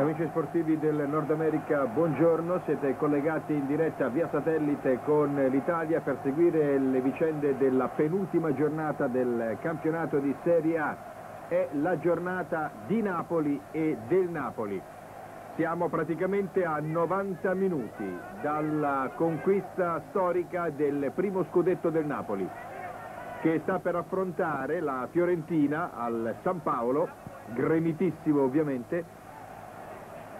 Amici sportivi del Nord America, buongiorno, siete collegati in diretta via satellite con l'Italia per seguire le vicende della penultima giornata del campionato di Serie A. È la giornata di Napoli e del Napoli. Siamo praticamente a 90 minuti dalla conquista storica del primo scudetto del Napoli, che sta per affrontare la Fiorentina al San Paolo, gremitissimo ovviamente,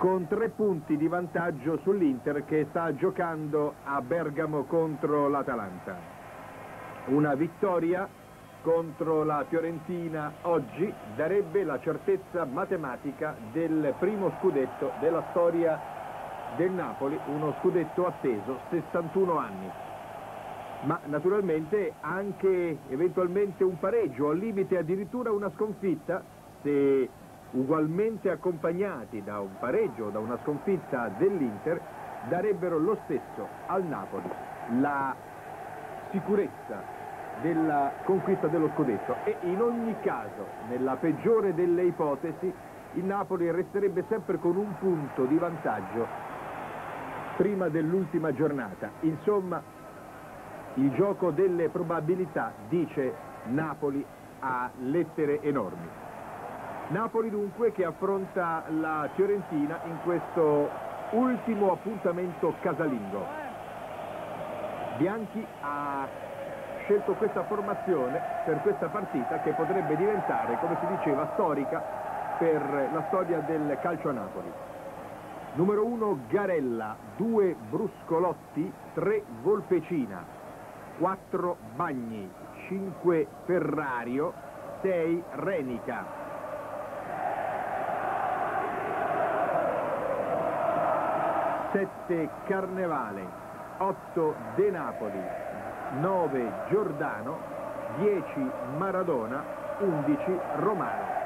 con tre punti di vantaggio sull'Inter che sta giocando a Bergamo contro l'Atalanta. Una vittoria contro la Fiorentina oggi darebbe la certezza matematica del primo scudetto della storia del Napoli, uno scudetto atteso, 61 anni. Ma naturalmente anche eventualmente un pareggio, al limite addirittura una sconfitta, se ugualmente accompagnati da un pareggio o da una sconfitta dell'Inter, darebbero lo stesso al Napoli la sicurezza della conquista dello scudetto e in ogni caso, nella peggiore delle ipotesi, il Napoli resterebbe sempre con un punto di vantaggio prima dell'ultima giornata. Insomma, il gioco delle probabilità dice Napoli a lettere enormi. Napoli dunque che affronta la Fiorentina in questo ultimo appuntamento casalingo. Bianchi ha scelto questa formazione per questa partita che potrebbe diventare, come si diceva, storica per la storia del calcio a Napoli. Numero 1 Garella, 2 Bruscolotti, 3 Volpecina, 4 Bagni, 5 Ferrario, 6 Renica, 7 Carnevale, 8 De Napoli, 9 Giordano, 10 Maradona, 11 Romano.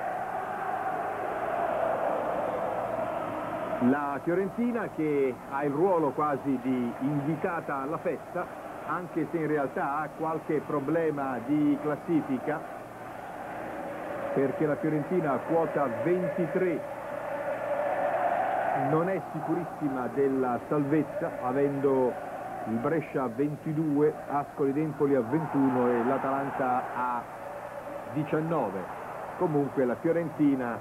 La Fiorentina che ha il ruolo quasi di invitata alla festa, anche se in realtà ha qualche problema di classifica, perché la Fiorentina quota 23 non è sicurissima della salvezza avendo il Brescia a 22, Ascoli d'Empoli a 21 e l'Atalanta a 19. Comunque la Fiorentina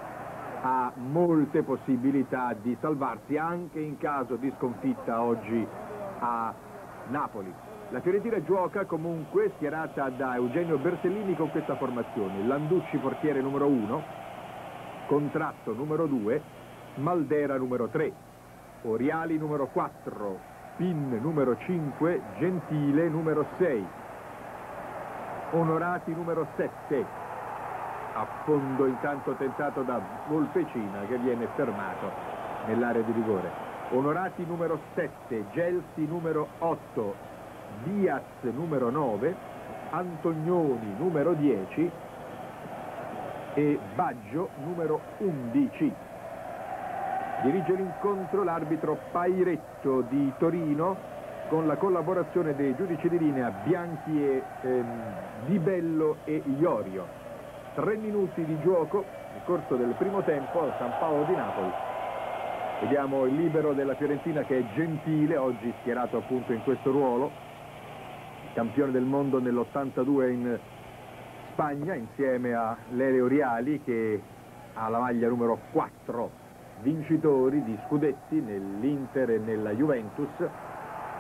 ha molte possibilità di salvarsi anche in caso di sconfitta oggi a Napoli. La Fiorentina gioca comunque schierata da Eugenio Bersellini con questa formazione. Landucci portiere numero 1, Contratto numero 2, Maldera numero 3, Oriali numero 4, Pin numero 5, Gentile numero 6, Onorati numero 7, a fondo intanto tentato da Volpecina che viene fermato nell'area di rigore. Onorati numero 7, Gelsi numero 8, Diaz numero 9, Antonioni numero 10 e Baggio numero 11. Dirige l'incontro l'arbitro Pairetto di Torino con la collaborazione dei giudici di linea Bianchi e ehm, Di Bello e Iorio. Tre minuti di gioco nel corso del primo tempo al San Paolo di Napoli. Vediamo il libero della Fiorentina che è Gentile, oggi schierato appunto in questo ruolo, campione del mondo nell'82 in Spagna insieme a Lele Oriali che ha la maglia numero 4 vincitori di scudetti nell'Inter e nella Juventus,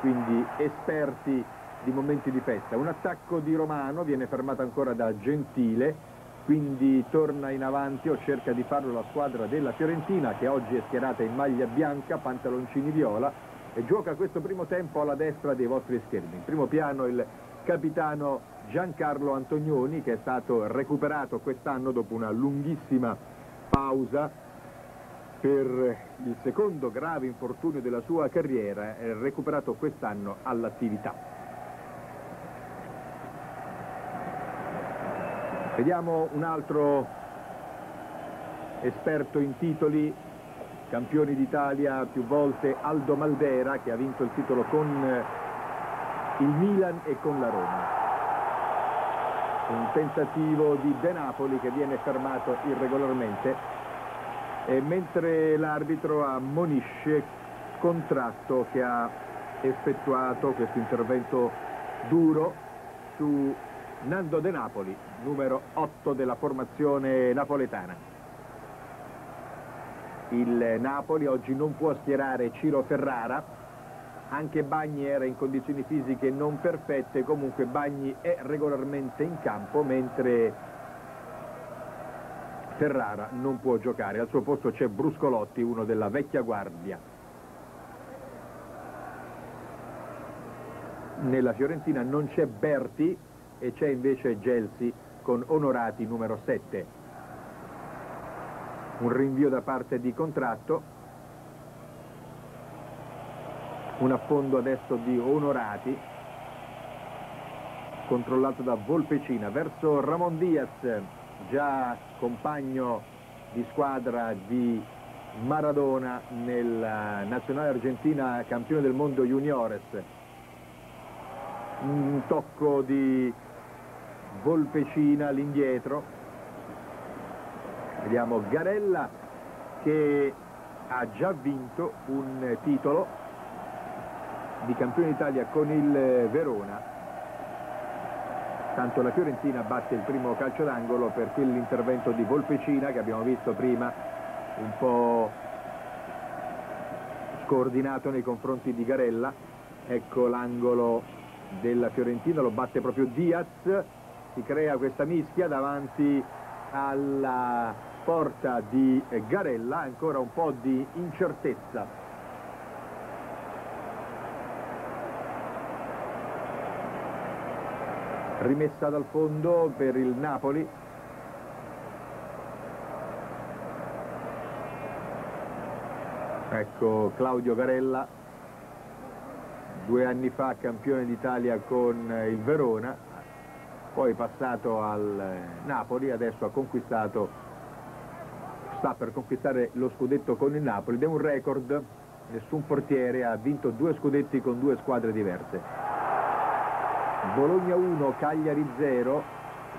quindi esperti di momenti di festa. Un attacco di Romano viene fermato ancora da Gentile, quindi torna in avanti o cerca di farlo la squadra della Fiorentina che oggi è schierata in maglia bianca, pantaloncini viola e gioca questo primo tempo alla destra dei vostri schermi. In primo piano il capitano Giancarlo Antonioni che è stato recuperato quest'anno dopo una lunghissima pausa per il secondo grave infortunio della sua carriera è recuperato quest'anno all'attività. Vediamo un altro esperto in titoli, campioni d'Italia più volte, Aldo Maldera che ha vinto il titolo con il Milan e con la Roma. Un tentativo di De Napoli che viene fermato irregolarmente e mentre l'arbitro ammonisce contratto che ha effettuato questo intervento duro su Nando De Napoli, numero 8 della formazione napoletana. Il Napoli oggi non può schierare Ciro Ferrara, anche Bagni era in condizioni fisiche non perfette, comunque Bagni è regolarmente in campo mentre Ferrara non può giocare. Al suo posto c'è Bruscolotti, uno della vecchia guardia. Nella Fiorentina non c'è Berti e c'è invece Gelsi con Onorati numero 7. Un rinvio da parte di contratto. Un affondo adesso di Onorati controllato da Volpecina verso Ramon Diaz già compagno di squadra di Maradona nella nazionale argentina campione del mondo juniores. Un tocco di Volpecina all'indietro. Vediamo Garella che ha già vinto un titolo di campione d'Italia con il Verona tanto la Fiorentina batte il primo calcio d'angolo per quell'intervento di Volpecina che abbiamo visto prima un po' scordinato nei confronti di Garella. Ecco l'angolo della Fiorentina lo batte proprio Diaz. Si crea questa mischia davanti alla porta di Garella ancora un po' di incertezza rimessa dal fondo per il Napoli. Ecco Claudio Garella due anni fa campione d'Italia con il Verona poi passato al Napoli adesso ha conquistato sta per conquistare lo scudetto con il Napoli ed è un record. Nessun portiere ha vinto due scudetti con due squadre diverse Bologna 1, Cagliari 0,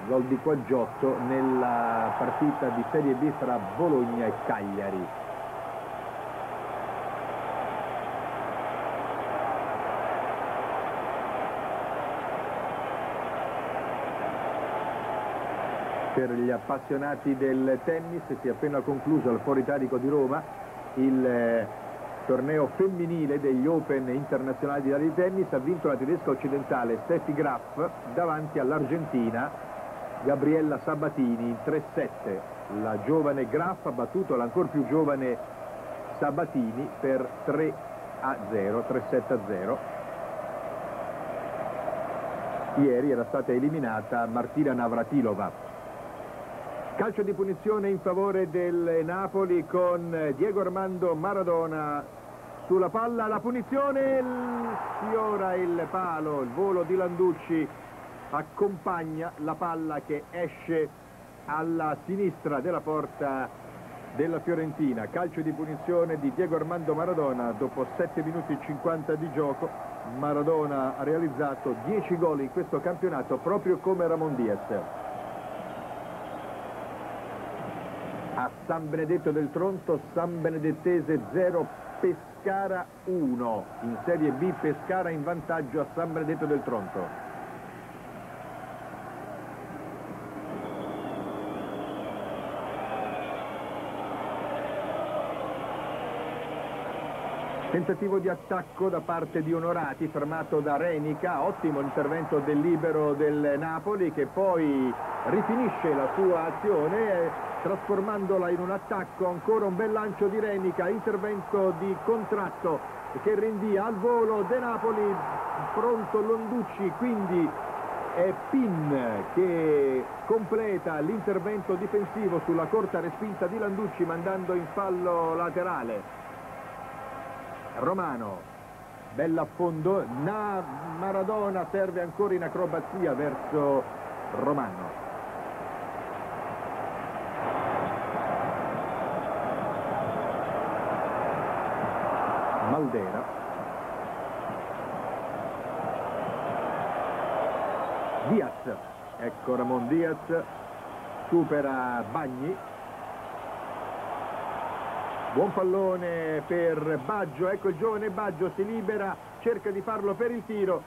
gol di Quaggiotto nella partita di Serie B fra Bologna e Cagliari. Per gli appassionati del tennis si è appena concluso al Foro Italico di Roma il torneo femminile degli Open internazionali di Rally Tennis. Ha vinto la tedesca occidentale Steffi Graf davanti all'argentina Gabriella Sabatini in 3-7 la giovane Graf ha battuto l'ancor più giovane Sabatini per 3 0 3-7 0 ieri era stata eliminata Martina Navratilova calcio di punizione in favore del Napoli con Diego Armando Maradona sulla palla, la punizione, sfiora il palo, il volo di Landucci accompagna la palla che esce alla sinistra della porta della Fiorentina. Calcio di punizione di Diego Armando Maradona dopo 7 minuti e 50 di gioco. Maradona ha realizzato 10 gol in questo campionato proprio come Ramon Diaz. A San Benedetto del Tronto, San Benedettese 0 Pescara 1, in Serie B Pescara in vantaggio a San Benedetto del Tronto. Tentativo di attacco da parte di Onorati fermato da Renica, ottimo l'intervento del libero del Napoli che poi rifinisce la sua azione trasformandola in un attacco, ancora un bel lancio di Renica, intervento di contratto che rinvia al volo De Napoli, pronto Londucci, quindi è Pin che completa l'intervento difensivo sulla corta respinta di Landucci mandando in fallo laterale. Romano, bell'affondo, Maradona serve ancora in acrobazia verso Romano. Maldera. Diaz. Ecco Ramon Diaz. Supera Bagni. Buon pallone per Baggio, ecco il giovane Baggio si libera, cerca di farlo per il tiro,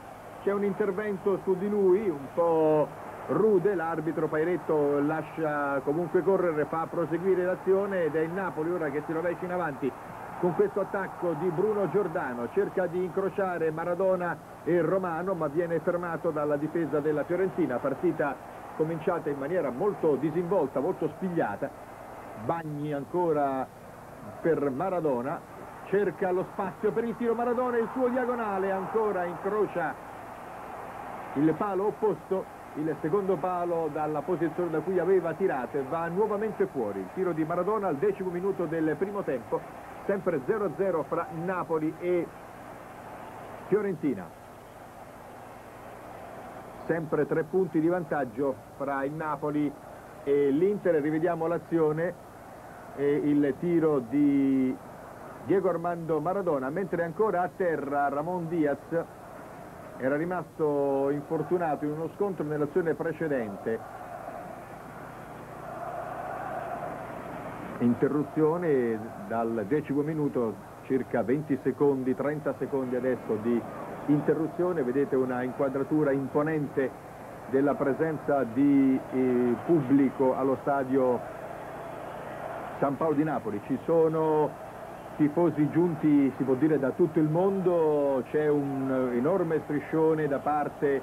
c'è un intervento su di lui, un po' rude, l'arbitro Pairetto lascia comunque correre, fa proseguire l'azione ed è il Napoli ora che si rovescia in avanti con questo attacco di Bruno Giordano, cerca di incrociare Maradona e Romano ma viene fermato dalla difesa della Fiorentina, partita cominciata in maniera molto disinvolta, molto spigliata, Bagni ancora per Maradona, cerca lo spazio per il tiro. Maradona, il suo diagonale ancora incrocia il palo opposto il secondo palo dalla posizione da cui aveva tirato va nuovamente fuori. Il tiro di Maradona al decimo minuto del primo tempo, sempre 0-0 fra Napoli e Fiorentina. Sempre tre punti di vantaggio fra il Napoli e l'Inter. Rivediamo l'azione e il tiro di Diego Armando Maradona, mentre ancora a terra Ramon Diaz era rimasto infortunato in uno scontro nell'azione precedente. Interruzione dal decimo minuto, circa 20 secondi, 30 secondi adesso di interruzione, vedete una inquadratura imponente della presenza di eh, pubblico allo stadio San Paolo di Napoli. Ci sono tifosi giunti, si può dire, da tutto il mondo, c'è un enorme striscione da parte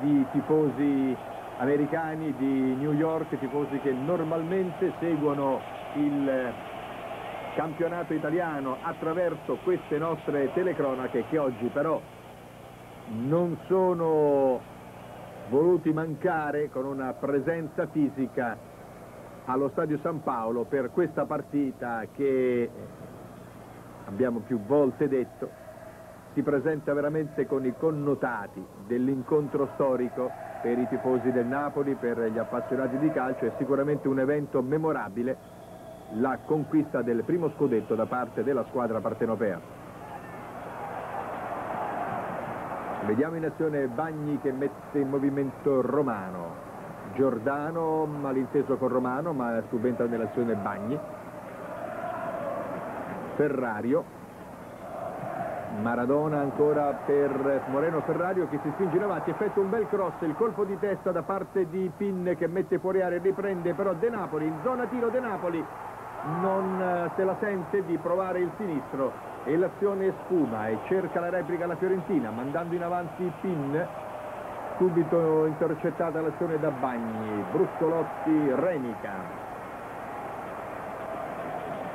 di tifosi americani di New York, tifosi che normalmente seguono il campionato italiano attraverso queste nostre telecronache che oggi però non sono voluti mancare con una presenza fisica allo Stadio San Paolo per questa partita che abbiamo più volte detto, si presenta veramente con i connotati dell'incontro storico per i tifosi del Napoli, per gli appassionati di calcio, è sicuramente un evento memorabile la conquista del primo scudetto da parte della squadra partenopea. Vediamo in azione Bagni che mette in movimento Romano. Giordano malinteso con Romano ma subentra nell'azione Bagni. Ferrario Maradona ancora per Moreno Ferrario che si spinge in avanti effettua un bel cross il colpo di testa da parte di Pin che mette fuori aria riprende però De Napoli in zona tiro De Napoli non eh, se la sente di provare il sinistro e l'azione sfuma e cerca la replica la Fiorentina mandando in avanti Pin subito intercettata l'azione da Bagni Bruscolotti Renica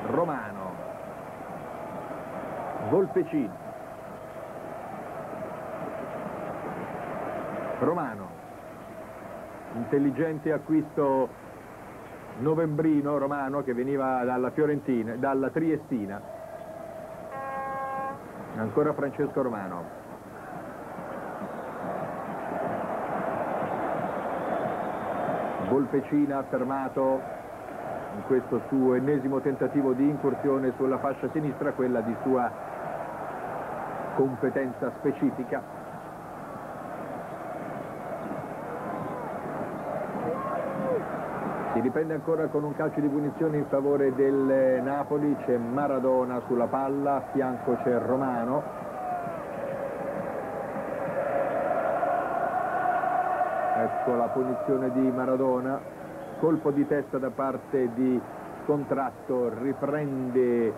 Romano Volpecini. Romano. Intelligente acquisto novembrino romano che veniva dalla Fiorentina, dalla Triestina. Ancora Francesco Romano. Volpecina fermato in questo suo ennesimo tentativo di incursione sulla fascia sinistra, quella di sua competenza specifica. Si riprende ancora con un calcio di punizione in favore del Napoli, c'è Maradona sulla palla, a fianco c'è Romano. Ecco la punizione di Maradona, colpo di testa da parte di Contratto, riprende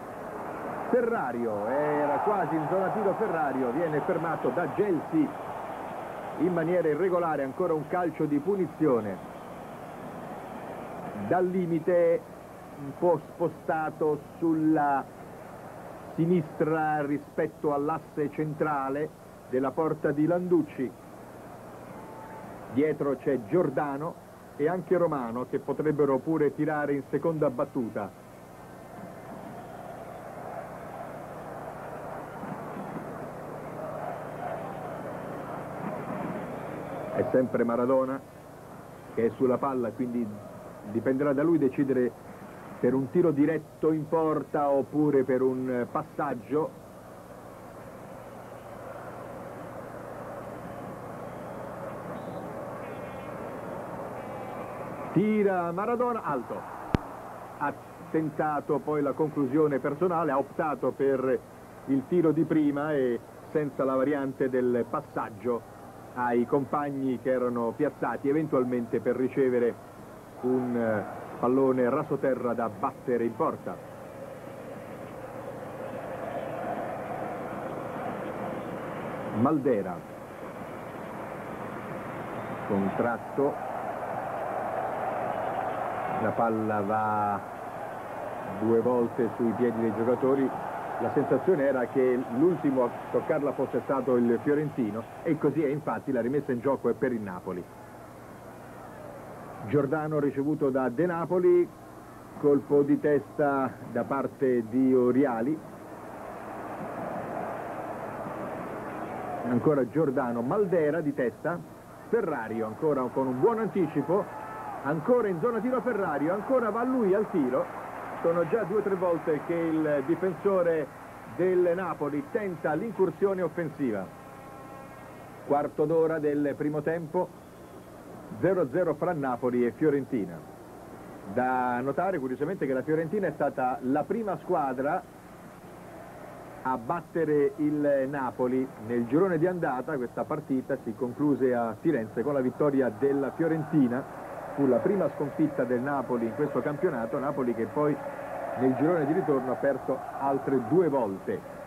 Ferrario, era quasi in zona tiro Ferrario, viene fermato da Gelsi in maniera irregolare, ancora un calcio di punizione. Dal limite un po' spostato sulla sinistra rispetto all'asse centrale della porta di Landucci. Dietro c'è Giordano e anche Romano che potrebbero pure tirare in seconda battuta. è sempre Maradona che è sulla palla, quindi dipenderà da lui decidere per un tiro diretto in porta oppure per un passaggio. Tira Maradona, alto. tentato poi la conclusione personale, ha optato per il tiro di prima e senza la variante del passaggio ai compagni che erano piazzati eventualmente per ricevere un eh, pallone rasoterra da battere in porta. Maldera. Contratto. La palla va due volte sui piedi dei giocatori. La sensazione era che l'ultimo a toccarla fosse stato il Fiorentino e così è infatti la rimessa in gioco è per il Napoli Giordano ricevuto da De Napoli colpo di testa da parte di Oriali. Ancora Giordano Maldera di testa Ferrario ancora con un buon anticipo ancora in zona tiro Ferrario ancora va lui al tiro. Sono già due o tre volte che il difensore del Napoli tenta l'incursione offensiva. Quarto d'ora del primo tempo 0-0 fra Napoli e Fiorentina. Da notare curiosamente che la Fiorentina è stata la prima squadra a battere il Napoli. Nel girone di andata questa partita si concluse a Firenze con la vittoria della Fiorentina. Fu la prima sconfitta del Napoli in questo campionato. Napoli che poi nel girone di ritorno ha perso altre due volte.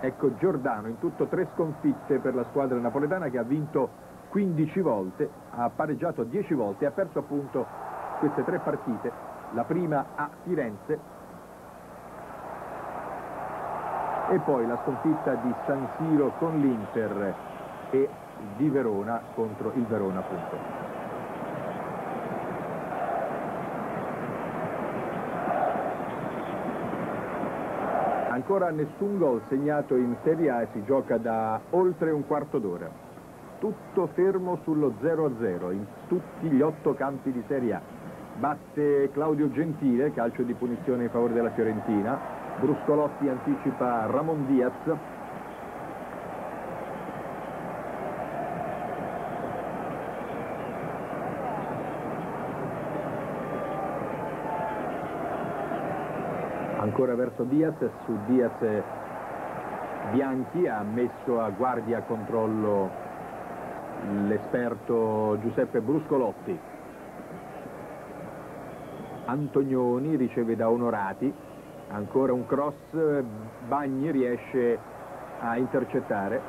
Ecco Giordano in tutto tre sconfitte per la squadra napoletana che ha vinto 15 volte ha pareggiato 10 volte e ha perso appunto queste tre partite la prima a Firenze e poi la sconfitta di San Siro con l'Inter e di Verona contro il Verona appunto. Ancora nessun gol segnato in Serie A e si gioca da oltre un quarto d'ora. Tutto fermo sullo 0-0 in tutti gli otto campi di Serie A. Batte Claudio Gentile, calcio di punizione in favore della Fiorentina, Bruscolotti anticipa Ramon Diaz ancora verso Diaz su Diaz Bianchi ha messo a guardia controllo l'esperto Giuseppe Bruscolotti. Antonioni riceve da Onorati. Ancora un cross Bagni riesce a intercettare.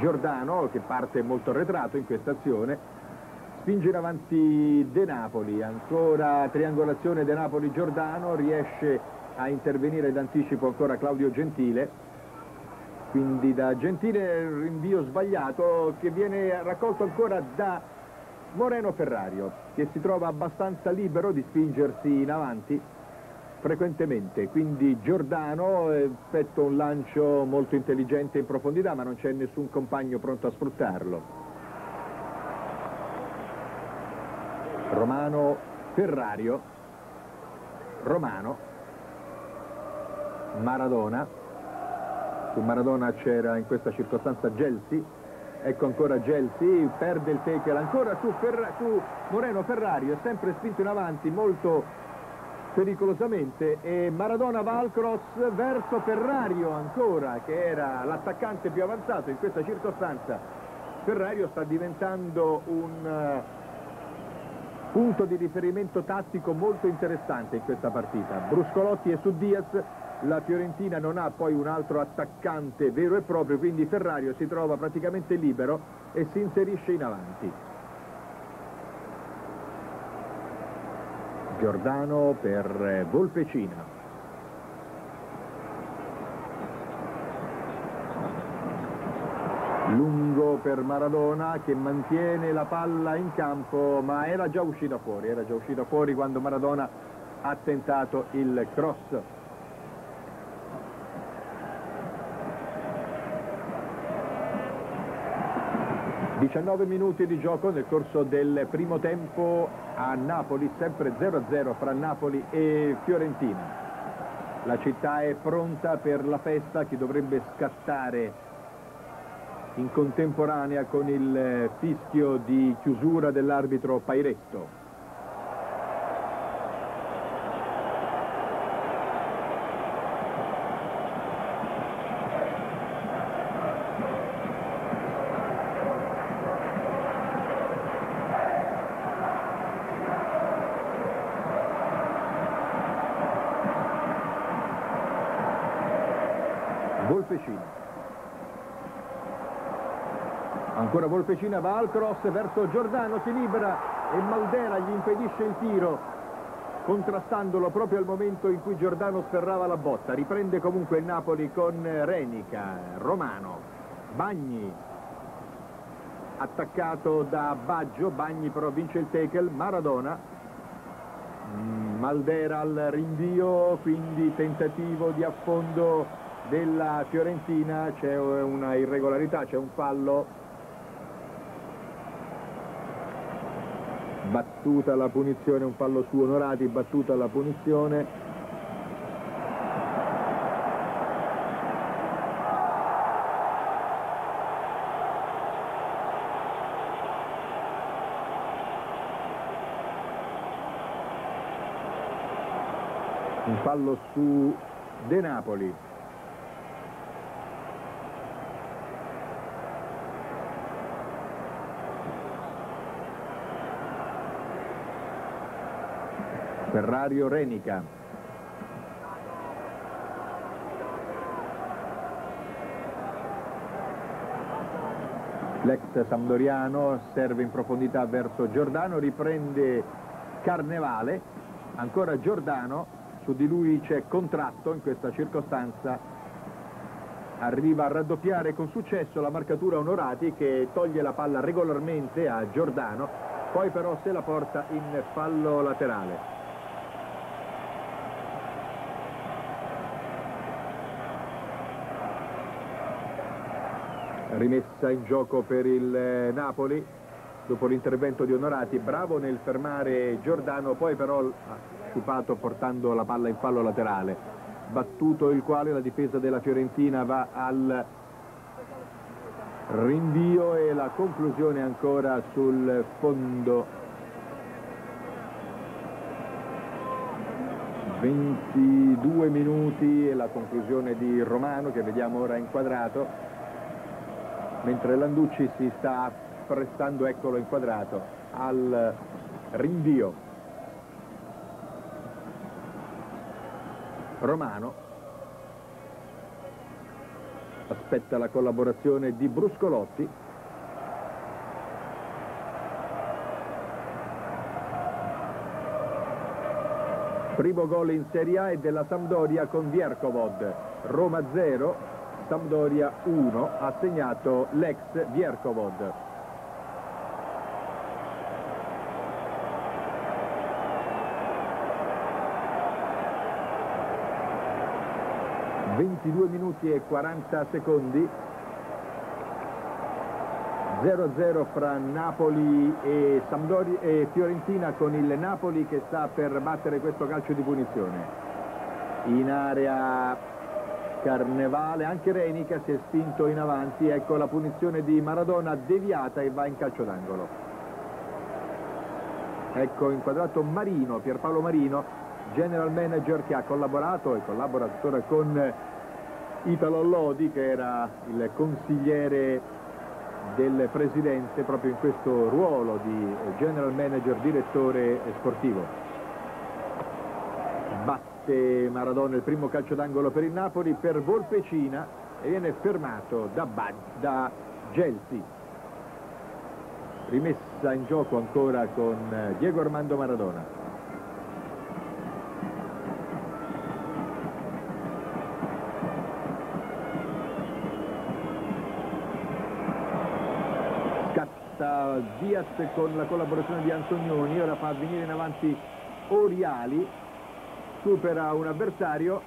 Giordano che parte molto arretrato in questa azione spinge in avanti De Napoli. Ancora triangolazione De Napoli Giordano riesce a intervenire d'anticipo ancora Claudio Gentile quindi da Gentile rinvio sbagliato che viene raccolto ancora da Moreno Ferrario che si trova abbastanza libero di spingersi in avanti frequentemente, quindi Giordano effettua un lancio molto intelligente in profondità ma non c'è nessun compagno pronto a sfruttarlo. Romano Ferrario, Romano, Maradona, su Maradona c'era in questa circostanza Gelsi, ecco ancora Gelsi, perde il tackle ancora su, Ferra su Moreno Ferrario, sempre spinto in avanti, molto pericolosamente e Maradona va al cross verso Ferrario ancora che era l'attaccante più avanzato in questa circostanza. Ferrario sta diventando un uh, punto di riferimento tattico molto interessante in questa partita. Bruscolotti è su Diaz la Fiorentina non ha poi un altro attaccante vero e proprio quindi Ferrario si trova praticamente libero e si inserisce in avanti Giordano per Volpecina. Lungo per Maradona che mantiene la palla in campo ma era già uscita fuori, era già uscita fuori quando Maradona ha tentato il cross 19 minuti di gioco nel corso del primo tempo a Napoli, sempre 0-0 fra Napoli e Fiorentina. La città è pronta per la festa che dovrebbe scattare in contemporanea con il fischio di chiusura dell'arbitro Pairetto. Volpecina. Ancora Volpecina va al cross verso Giordano, si libera e Maldera gli impedisce il tiro, contrastandolo proprio al momento in cui Giordano sferrava la botta. Riprende comunque il Napoli con Renica, Romano, Bagni, attaccato da Baggio, Bagni però vince il tackle, Maradona, mm, Maldera al rinvio, quindi tentativo di affondo della Fiorentina, c'è una irregolarità, c'è un fallo battuta la punizione, un fallo su Onorati, battuta la punizione. Un fallo su De Napoli. Ferrario Renica. L'ex Sampdoriano serve in profondità verso Giordano, riprende Carnevale, ancora Giordano, su di lui c'è contratto in questa circostanza, arriva a raddoppiare con successo la marcatura Onorati che toglie la palla regolarmente a Giordano, poi però se la porta in fallo laterale. Rimessa in gioco per il eh, Napoli. Dopo l'intervento di Onorati bravo nel fermare Giordano poi però ha sciupato portando la palla in fallo laterale. Battuto il quale la difesa della Fiorentina va al rinvio e la conclusione ancora sul fondo. 22 minuti e la conclusione di Romano che vediamo ora inquadrato mentre Landucci si sta prestando, eccolo inquadrato, al rinvio. Romano aspetta la collaborazione di Bruscolotti. Primo gol in Serie A è della Sampdoria con Viercovod. Roma 0, Sampdoria 1 ha segnato l'ex Vierkovod. ...22 minuti e 40 secondi... ...0-0 fra Napoli e, Sampdoria, e Fiorentina... ...con il Napoli che sta per battere questo calcio di punizione... ...in area Carnevale, anche Renica si è spinto in avanti, ecco la punizione di Maradona deviata e va in calcio d'angolo. Ecco inquadrato Marino, Pierpaolo Marino, general manager che ha collaborato e collabora tuttora con Italo Lodi che era il consigliere del presidente proprio in questo ruolo di general manager direttore sportivo batte Maradona il primo calcio d'angolo per il Napoli per Volpecina e viene fermato da, da Gelsi. Rimessa in gioco ancora con eh, Diego Armando Maradona. Scatta Diaz con la collaborazione di Antonioni ora fa venire in avanti Oriali supera un avversario.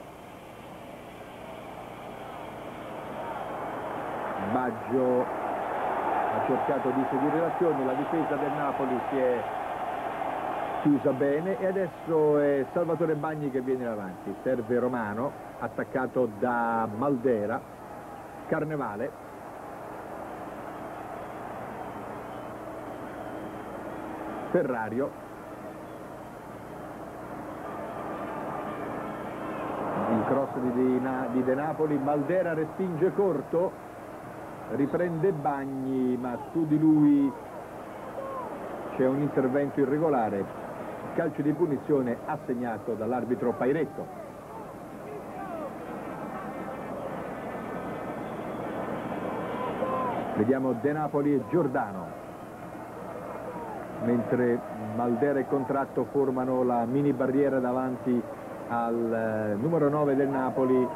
Baggio ha cercato di seguire l'azione la difesa del Napoli si è chiusa bene e adesso è Salvatore Bagni che viene avanti. Serve Romano attaccato da Maldera. Carnevale. Ferrario cross di, di, De Napoli, Maldera respinge corto, riprende Bagni, ma su di lui c'è un intervento irregolare, calcio di punizione assegnato dall'arbitro Pairetto. Vediamo De Napoli e Giordano. Mentre Maldera e Contratto formano la mini barriera davanti al eh, numero 9 del Napoli,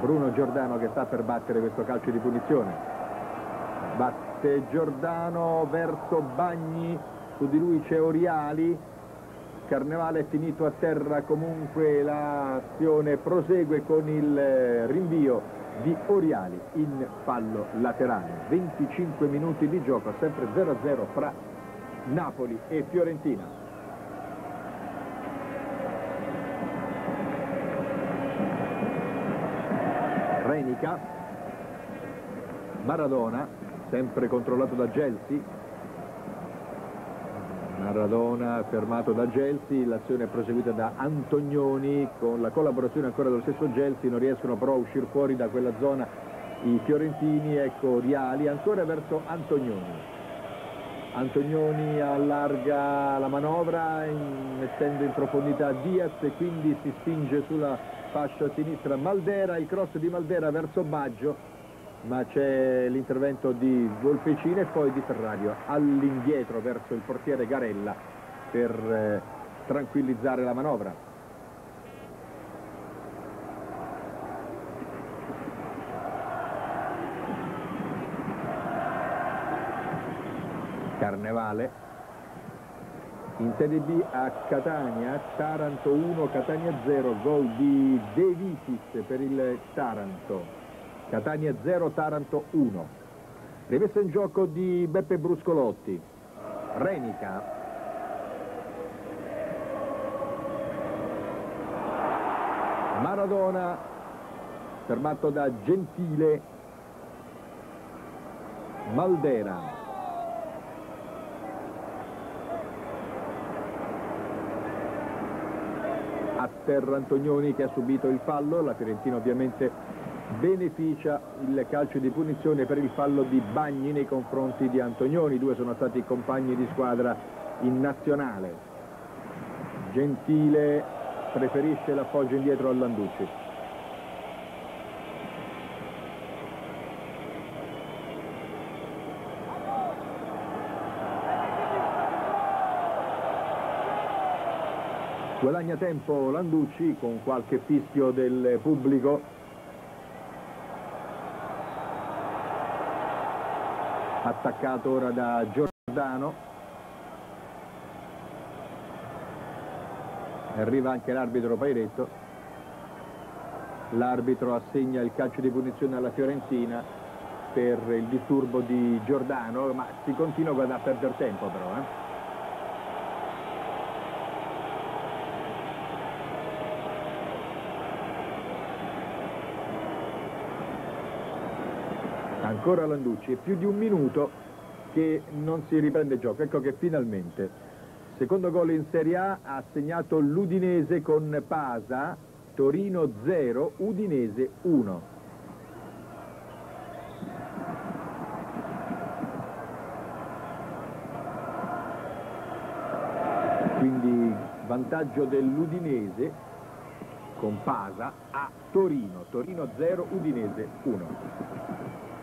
Bruno Giordano che sta per battere questo calcio di punizione. Batte Giordano verso Bagni, su di lui c'è Oriali, Carnevale è finito a terra comunque l'azione prosegue con il eh, rinvio di Oriali in fallo laterale. 25 minuti di gioco, sempre 0-0 fra Napoli e Fiorentina. Renica, Maradona, sempre controllato da Gelsi, Maradona fermato da Gelsi, l'azione è proseguita da Antonioni con la collaborazione ancora dello stesso Gelsi, non riescono però a uscire fuori da quella zona i fiorentini, ecco Riali ancora verso Antonioni. Antonioni allarga la manovra mettendo in profondità Diaz e quindi si spinge sulla fascia sinistra Maldera, il cross di Maldera verso Baggio ma c'è l'intervento di Volpecino e poi di Ferrario all'indietro verso il portiere Garella per eh, tranquillizzare la manovra. Carnevale in Serie B a Catania, Taranto 1, Catania 0, gol di De Vitis per il Taranto. Catania 0, Taranto 1. Rimessa in gioco di Beppe Bruscolotti. Renica. Maradona, fermato da Gentile. Maldera. Terra Antonioni che ha subito il fallo, la Fiorentina ovviamente beneficia il calcio di punizione per il fallo di Bagni nei confronti di Antonioni, due sono stati compagni di squadra in nazionale. Gentile preferisce l'appoggio indietro a Landucci. Guadagna tempo Landucci con qualche fischio del pubblico. Attaccato ora da Giordano. Arriva anche l'arbitro Pairetto. L'arbitro assegna il calcio di punizione alla Fiorentina per il disturbo di Giordano ma si continua a perdere tempo però eh? Ancora Landucci, è più di un minuto che non si riprende il gioco, ecco che finalmente, secondo gol in Serie A ha segnato l'Udinese con Pasa, Torino 0, Udinese 1. Quindi vantaggio dell'Udinese con Pasa a Torino, Torino 0, Udinese 1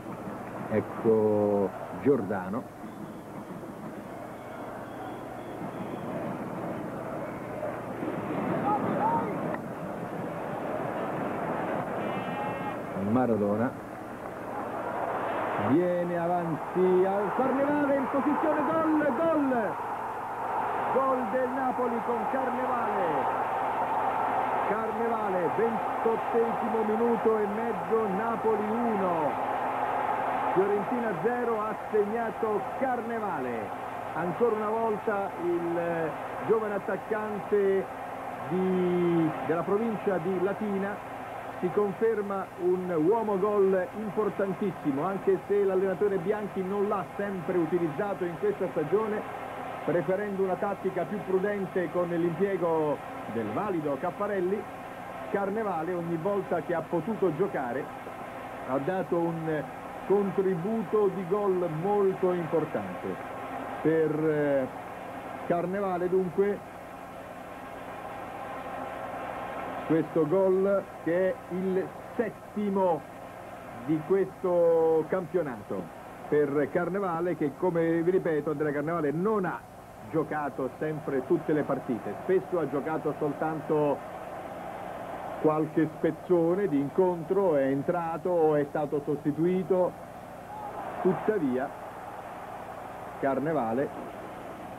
ecco Giordano. Maradona. Viene avanti al Carnevale in posizione gol gol. Gol del Napoli con Carnevale. Carnevale 28 minuto e mezzo Napoli 1 Fiorentina 0 ha segnato Carnevale. Ancora una volta il eh, giovane attaccante di, della provincia di Latina. Si conferma un uomo gol importantissimo anche se l'allenatore Bianchi non l'ha sempre utilizzato in questa stagione preferendo una tattica più prudente con l'impiego del valido Caffarelli Carnevale ogni volta che ha potuto giocare ha dato un contributo di gol molto importante. Per eh, Carnevale dunque questo gol che è il settimo di questo campionato. per Carnevale che come vi ripeto Andrea Carnevale non ha giocato sempre tutte le partite, spesso ha giocato soltanto qualche spezzone di incontro, è entrato o è stato sostituito, tuttavia Carnevale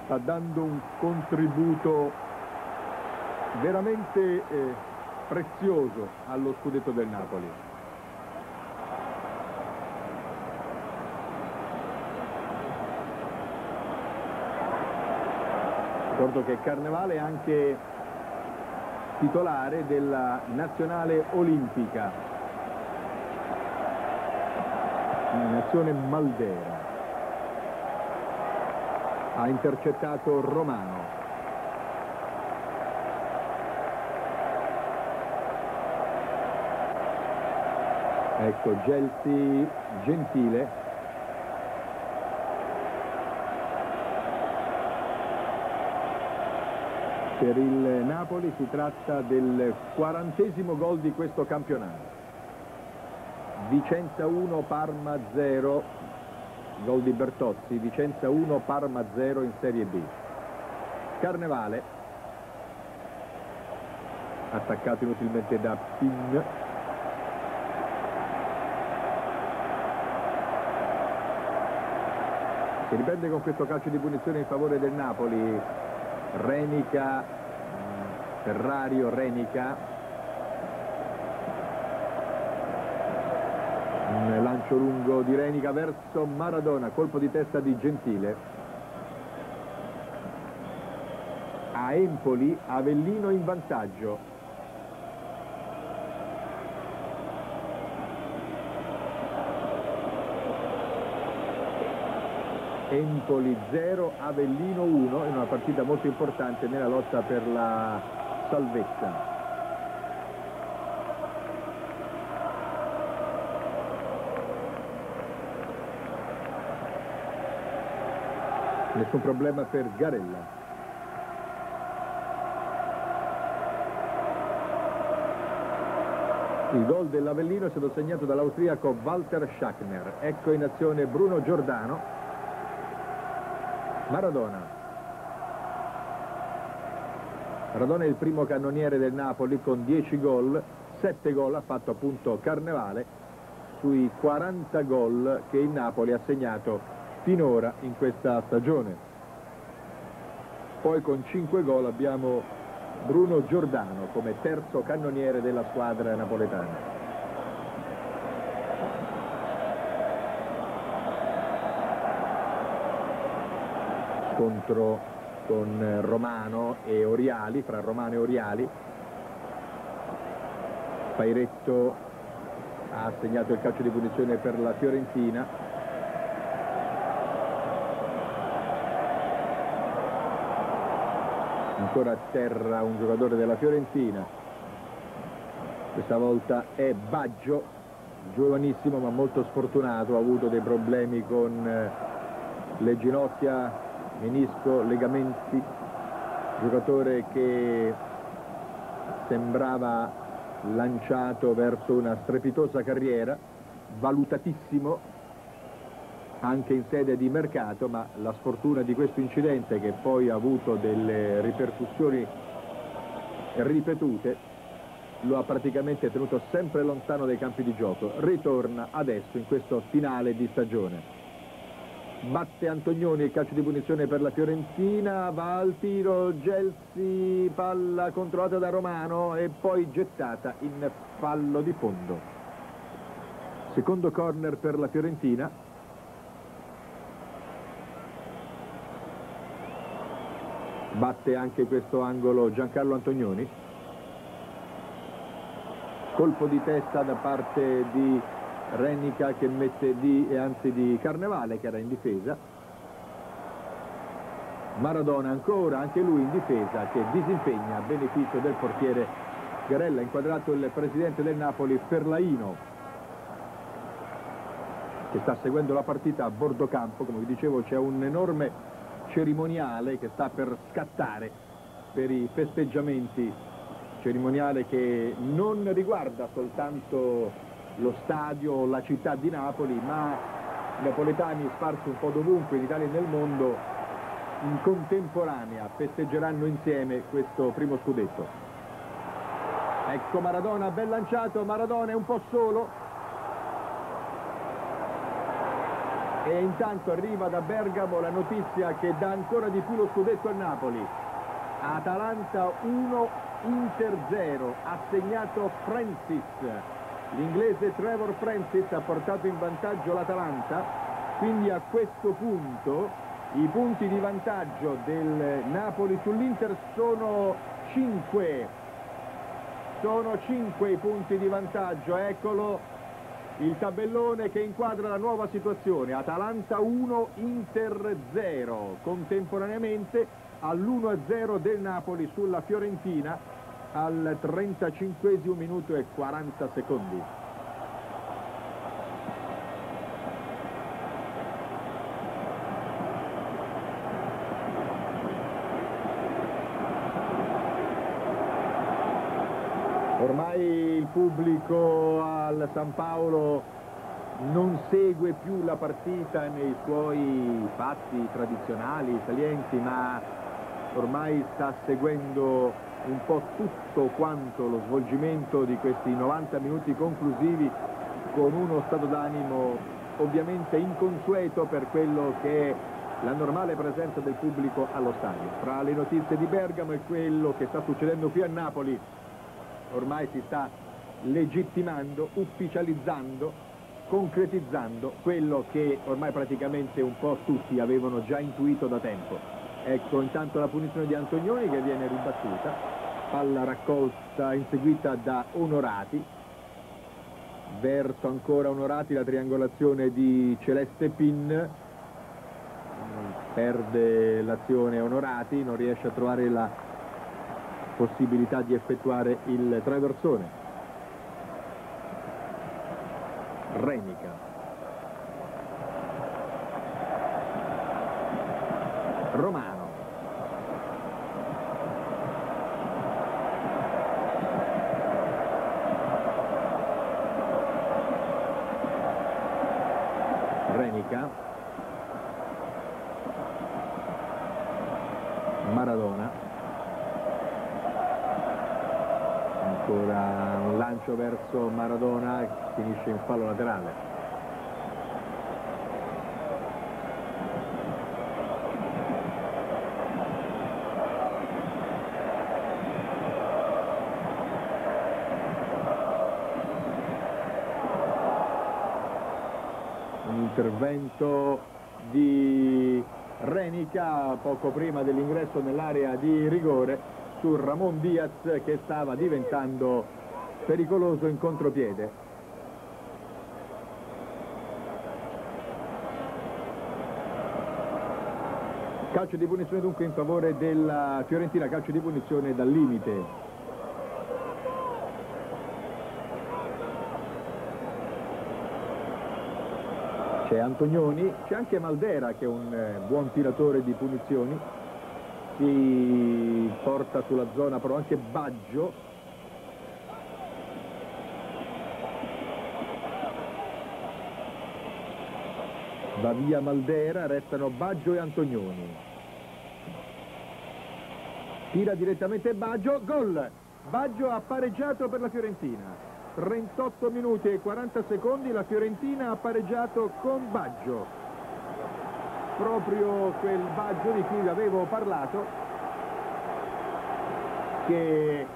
sta dando un contributo veramente eh, prezioso allo scudetto del Napoli. Ricordo che Carnevale è anche titolare della nazionale olimpica, nazione Maldera. Ha intercettato Romano. Ecco Gelsi Gentile Per il Napoli si tratta del quarantesimo gol di questo campionato. Vicenza 1, Parma 0, gol di Bertozzi, Vicenza 1, Parma 0 in Serie B. Carnevale, attaccato inutilmente da Pin. Si riprende con questo calcio di punizione in favore del Napoli, Renica, Ferrario, Renica. Un lancio lungo di Renica verso Maradona, colpo di testa di Gentile. A Empoli, Avellino in vantaggio. Empoli 0, Avellino 1 in una partita molto importante nella lotta per la salvezza. Nessun problema per Garella. Il gol dell'Avellino è stato segnato dall'austriaco Walter Schachner. Ecco in azione Bruno Giordano Maradona. Maradona è il primo cannoniere del Napoli con 10 gol, 7 gol ha fatto appunto Carnevale sui 40 gol che il Napoli ha segnato finora in questa stagione. Poi con 5 gol abbiamo Bruno Giordano come terzo cannoniere della squadra napoletana. Scontro con Romano e Oriali, fra Romano e Oriali. Pairetto ha segnato il calcio di punizione per la Fiorentina. Ancora a terra un giocatore della Fiorentina. Questa volta è Baggio, giovanissimo ma molto sfortunato, ha avuto dei problemi con eh, le ginocchia menisco, legamenti, giocatore che sembrava lanciato verso una strepitosa carriera, valutatissimo anche in sede di mercato, ma la sfortuna di questo incidente che poi ha avuto delle ripercussioni ripetute lo ha praticamente tenuto sempre lontano dai campi di gioco. Ritorna adesso in questo finale di stagione batte Antonioni il calcio di punizione per la Fiorentina. Va al tiro Gelsi palla controllata da Romano e poi gettata in fallo di fondo. Secondo corner per la Fiorentina. Batte anche questo angolo Giancarlo Antonioni. Colpo di testa da parte di Rennica che mette di, e anzi di Carnevale che era in difesa. Maradona ancora, anche lui in difesa che disimpegna a beneficio del portiere Garella, inquadrato il presidente del Napoli Ferlaino che sta seguendo la partita a bordo campo, come vi dicevo c'è un enorme cerimoniale che sta per scattare per i festeggiamenti, cerimoniale che non riguarda soltanto lo stadio, la città di Napoli, ma napoletani sparsi un po' dovunque in Italia e nel mondo in contemporanea festeggeranno insieme questo primo scudetto. Ecco Maradona, ben lanciato, Maradona è un po' solo. E intanto arriva da Bergamo la notizia che dà ancora di più lo scudetto a Napoli. Atalanta 1, Inter 0, ha segnato Francis. L'inglese Trevor Francis ha portato in vantaggio l'Atalanta, quindi a questo punto i punti di vantaggio del Napoli sull'Inter sono 5. Sono 5 i punti di vantaggio, eccolo il tabellone che inquadra la nuova situazione. Atalanta 1, Inter 0. Contemporaneamente all'1-0 del Napoli sulla Fiorentina al 35 minuto e 40 secondi. Ormai il pubblico al San Paolo non segue più la partita nei suoi fatti tradizionali, salienti, ma ormai sta seguendo un po' tutto quanto lo svolgimento di questi 90 minuti conclusivi con uno stato d'animo ovviamente inconsueto per quello che è la normale presenza del pubblico allo stadio. Tra le notizie di Bergamo e quello che sta succedendo qui a Napoli ormai si sta legittimando, ufficializzando, concretizzando quello che ormai praticamente un po' tutti avevano già intuito da tempo. Ecco intanto la punizione di Antonioni che viene ribattuta, palla raccolta inseguita da Onorati, verso ancora Onorati la triangolazione di Celeste Pin, perde l'azione Onorati, non riesce a trovare la possibilità di effettuare il traversone. Renica. Romano. Renica. Maradona. Ancora un lancio verso Maradona, finisce in fallo laterale. Un intervento di Renica poco prima dell'ingresso nell'area di rigore su Ramon Diaz che stava diventando pericoloso in contropiede. Calcio di punizione dunque in favore della Fiorentina, calcio di punizione dal limite. C'è Antonioni, c'è anche Maldera che è un eh, buon tiratore di punizioni, si porta sulla zona però anche Baggio, va via Maldera, restano Baggio e Antonioni. Tira direttamente Baggio, gol! Baggio ha pareggiato per la Fiorentina. 38 minuti e 40 secondi, la Fiorentina ha pareggiato con Baggio. Proprio quel Baggio di cui vi avevo parlato, che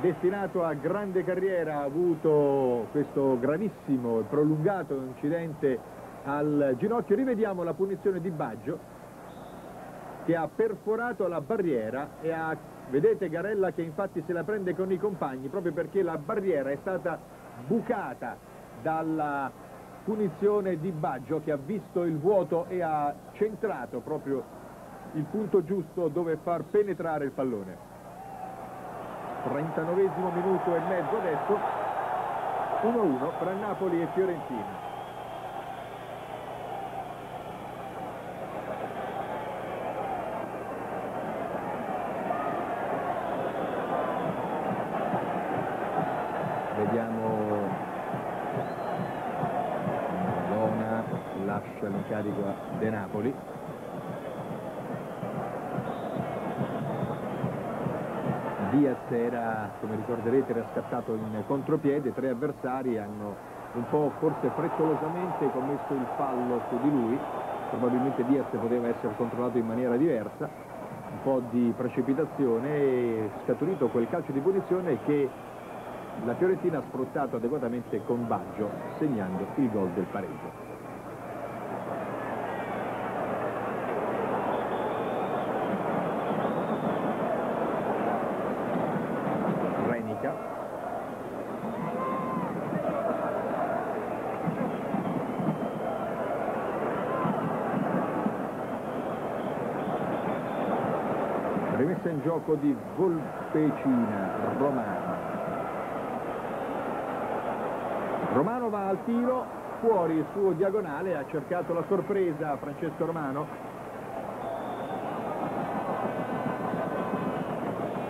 destinato a grande carriera ha avuto questo gravissimo e prolungato incidente al ginocchio. Rivediamo la punizione di Baggio che ha perforato la barriera e ha, vedete Garella che infatti se la prende con i compagni proprio perché la barriera è stata bucata dalla punizione di Baggio che ha visto il vuoto e ha centrato proprio il punto giusto dove far penetrare il pallone. 39 minuto e mezzo adesso, 1-1 tra Napoli e Fiorentina. Scattato in contropiede, tre avversari hanno un po' forse frettolosamente commesso il fallo su di lui, probabilmente Diaz poteva essere controllato in maniera diversa, un po' di precipitazione e scaturito quel calcio di punizione che la Fiorentina ha sfruttato adeguatamente con Baggio, segnando il gol del pareggio. rimessa in gioco di Volpecina, Romano. Romano va al tiro, fuori il suo diagonale, ha cercato la sorpresa Francesco Romano.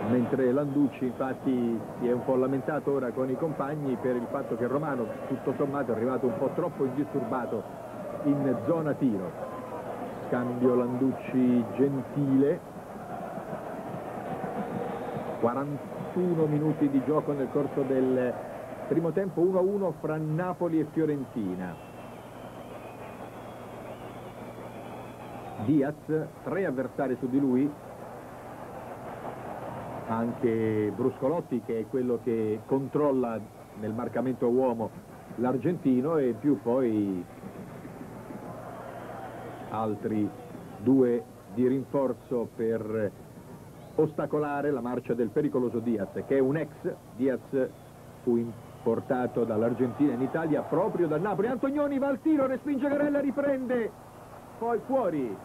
Mentre Landucci infatti si è un po' lamentato ora con i compagni per il fatto che Romano tutto sommato è arrivato un po' troppo indisturbato in zona tiro. Scambio Landucci-Gentile 41 minuti di gioco nel corso del primo tempo 1-1 fra Napoli e Fiorentina. Diaz tre avversari su di lui. Anche Bruscolotti che è quello che controlla nel marcamento uomo l'argentino e più poi altri due di rinforzo per ostacolare la marcia del pericoloso Diaz, che è un ex. Diaz fu importato dall'Argentina in Italia proprio dal Napoli. Antonioni va al tiro, respinge Garella, riprende, poi fuori.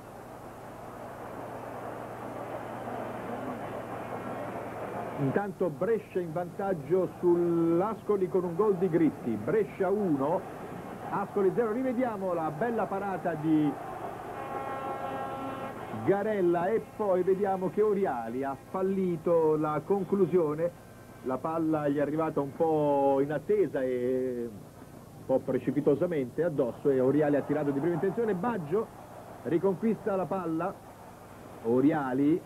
Intanto Brescia in vantaggio sull'Ascoli con un gol di Gritti. Brescia 1, Ascoli 0. Rivediamo la bella parata di Garella e poi vediamo che Oriali ha fallito la conclusione. La palla gli è arrivata un po' in attesa e un po' precipitosamente addosso e Oriali ha tirato di prima intenzione. Baggio riconquista la palla. Oriali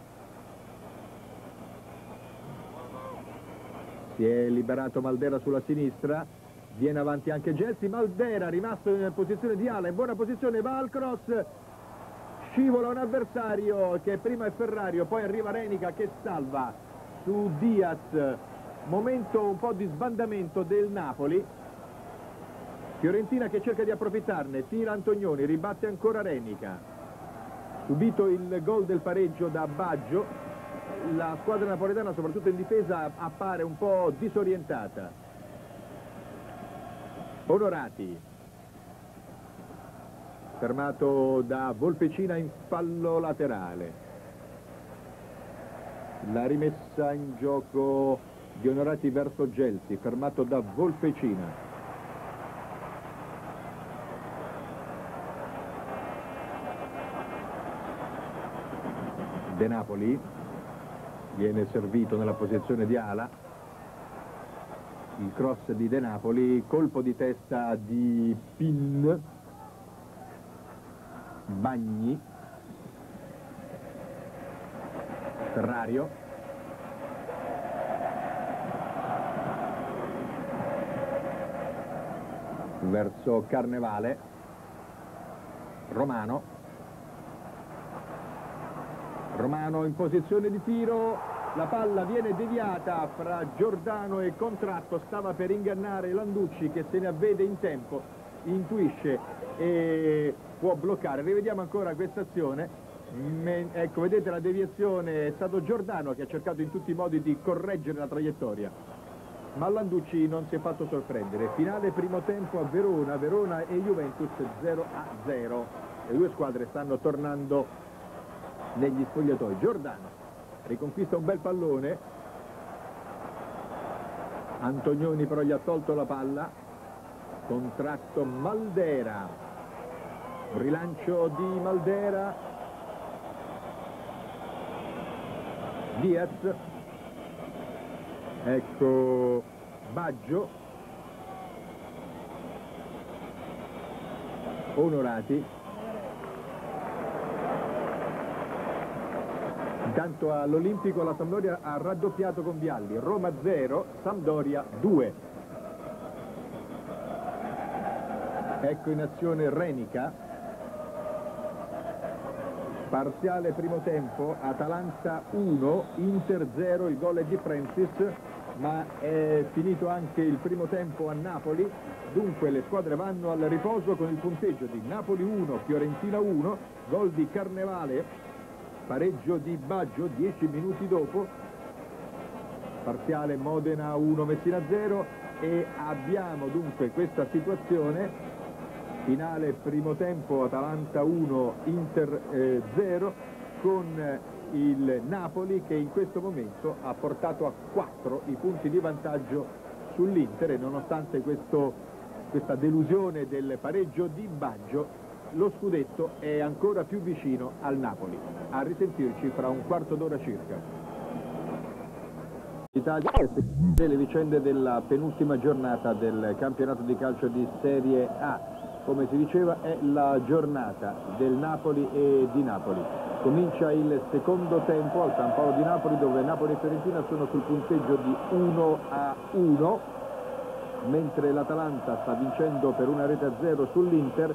si è liberato Maldera sulla sinistra. Viene avanti anche Gelsi. Maldera rimasto in posizione di ala. In buona posizione va al cross scivola un avversario che prima è Ferrario, poi arriva Renica che salva su Diaz, momento un po' di sbandamento del Napoli, Fiorentina che cerca di approfittarne, tira Antonioni, ribatte ancora Renica, subito il gol del pareggio da Baggio, la squadra napoletana soprattutto in difesa appare un po' disorientata. Onorati fermato da Volpecina in fallo laterale. La rimessa in gioco di Onorati verso Gelsi, fermato da Volpecina. De Napoli viene servito nella posizione di ala il cross di De Napoli colpo di testa di Pin Bagni. Ferrario. Verso Carnevale. Romano. Romano in posizione di tiro. La palla viene deviata fra Giordano e Contratto. Stava per ingannare Landucci che se ne avvede in tempo. Intuisce e può bloccare. Rivediamo ancora questa azione. Ecco, vedete la deviazione, è stato Giordano che ha cercato in tutti i modi di correggere la traiettoria. Ma Landucci non si è fatto sorprendere. Finale primo tempo a Verona, Verona e Juventus 0 a 0. Le due squadre stanno tornando negli spogliatoi. Giordano riconquista un bel pallone. Antonioni però gli ha tolto la palla. Contratto Maldera rilancio di Maldera. Diaz. Ecco Baggio. Onorati. Intanto all'Olimpico la Sampdoria ha raddoppiato con Vialli. Roma 0, Sampdoria 2 ecco in azione Renica parziale primo tempo, Atalanta 1, Inter 0, il gol è di Francis, ma è finito anche il primo tempo a Napoli, dunque le squadre vanno al riposo con il punteggio di Napoli 1, Fiorentina 1, gol di Carnevale, pareggio di Baggio 10 minuti dopo, parziale Modena 1, Messina 0 e abbiamo dunque questa situazione finale primo tempo Atalanta 1 Inter eh, 0 con il Napoli che in questo momento ha portato a 4 i punti di vantaggio sull'Inter e nonostante questo, questa delusione del pareggio di Baggio lo scudetto è ancora più vicino al Napoli. A risentirci fra un quarto d'ora circa. Italia le vicende della penultima giornata del campionato di calcio di Serie A come si diceva, è la giornata del Napoli e di Napoli. Comincia il secondo tempo al San Paolo di Napoli dove Napoli e Fiorentina sono sul punteggio di 1 a 1, mentre l'Atalanta sta vincendo per una rete a zero sull'Inter,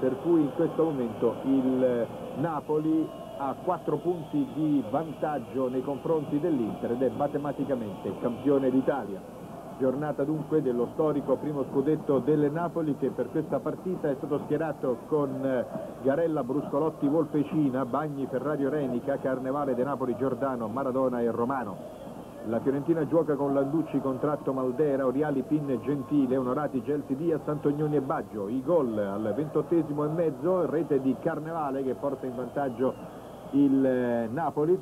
per cui in questo momento il Napoli ha 4 punti di vantaggio nei confronti dell'Inter ed è matematicamente campione d'Italia. Giornata dunque dello storico primo scudetto delle Napoli che per questa partita è stato schierato con eh, Garella, Bruscolotti, Volpecina, Bagni, Ferrario Renica, Carnevale De Napoli, Giordano, Maradona e Romano. La Fiorentina gioca con Landucci, Contratto, Maldera, Oriali, Pinne, Gentile, Onorati, Gelsi, Diaz, Antonioni e Baggio. I gol al ventottesimo e mezzo, rete di Carnevale che porta in vantaggio il eh, Napoli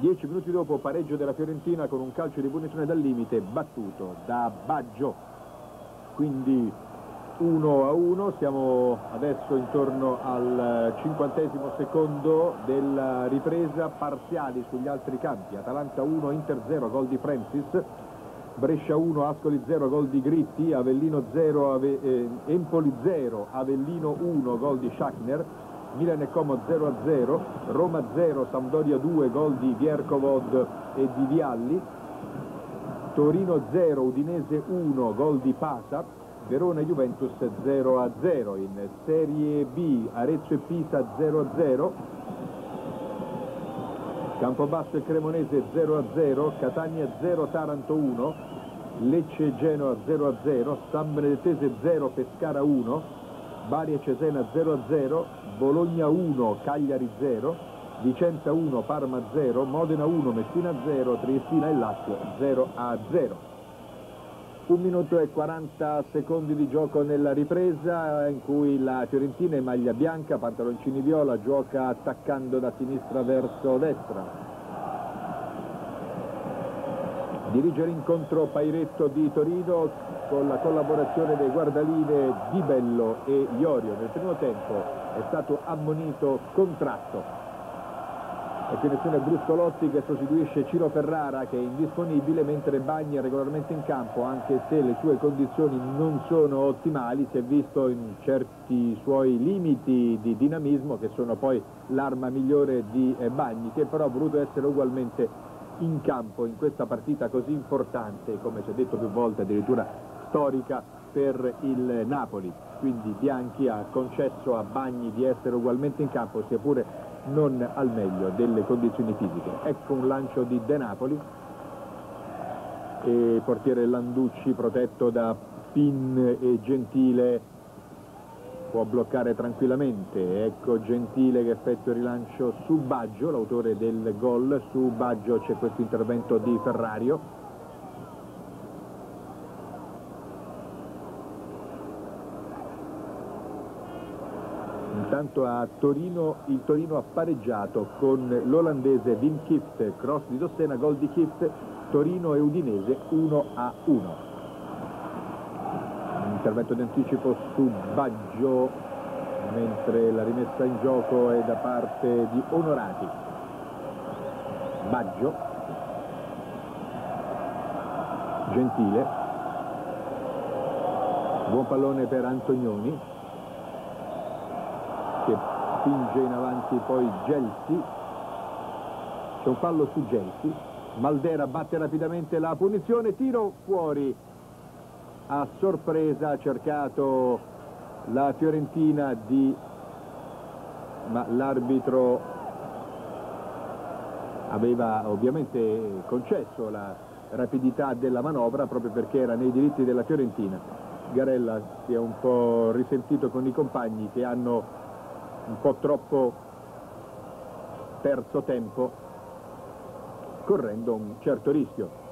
Dieci minuti dopo pareggio della Fiorentina con un calcio di punizione dal limite battuto da Baggio. Quindi 1 a 1, siamo adesso intorno al cinquantesimo secondo della ripresa parziali sugli altri campi. Atalanta 1, Inter 0, gol di Francis. Brescia 1, Ascoli 0, gol di Gritti, Avellino 0, Ave, eh, Empoli 0, Avellino 1, gol di Schachner. Milan e Como 0-0, Roma 0, Sampdoria 2, gol di Vierkovod e di Vialli, Torino 0, Udinese 1, gol di Pasa, Verona e Juventus 0-0, in Serie B Arezzo e Pisa 0-0, Campobasso e Cremonese 0-0, Catania 0, Taranto 1, Lecce e Genoa 0-0, San Benedettese 0, Pescara 1, Bari e Cesena 0-0, Bologna 1, Cagliari 0, Vicenza 1, Parma 0, Modena 1, Messina 0, Triestina e Lazio 0-0. Un minuto e 40 secondi di gioco nella ripresa in cui la Fiorentina è maglia bianca, pantaloncini viola, gioca attaccando da sinistra verso destra. Dirige l'incontro Pairetto di Torino con la collaborazione dei guardaline Di Bello e Iorio. Nel primo tempo è stato ammonito contratto. E qui nessuna Bruscolotti che sostituisce Ciro Ferrara che è indisponibile mentre Bagni è regolarmente in campo anche se le sue condizioni non sono ottimali, si è visto in certi suoi limiti di dinamismo che sono poi l'arma migliore di eh, Bagni che però ha voluto essere ugualmente in campo in questa partita così importante, come ci ha detto più volte, addirittura storica per il Napoli. Quindi Bianchi ha concesso a Bagni di essere ugualmente in campo, sia pure non al meglio delle condizioni fisiche. Ecco un lancio di De Napoli e portiere Landucci protetto da Pin e Gentile può bloccare tranquillamente, ecco Gentile che effettua il rilancio su Baggio, l'autore del gol, su Baggio c'è questo intervento di Ferrario. Intanto a Torino, il Torino ha pareggiato con l'olandese Wim Kift, cross di Dossena, gol di Kift, Torino e Udinese 1 a 1 intervento d'anticipo su Baggio mentre la rimessa in gioco è da parte di Onorati. Baggio. Gentile. Buon pallone per Antonioni che spinge in avanti poi Gelsi. C'è un fallo su Gelsi. Maldera batte rapidamente la punizione tiro fuori. A sorpresa ha cercato la Fiorentina di ma l'arbitro aveva ovviamente concesso la rapidità della manovra proprio perché era nei diritti della Fiorentina. Garella si è un po' risentito con i compagni che hanno un po' troppo perso tempo correndo un certo rischio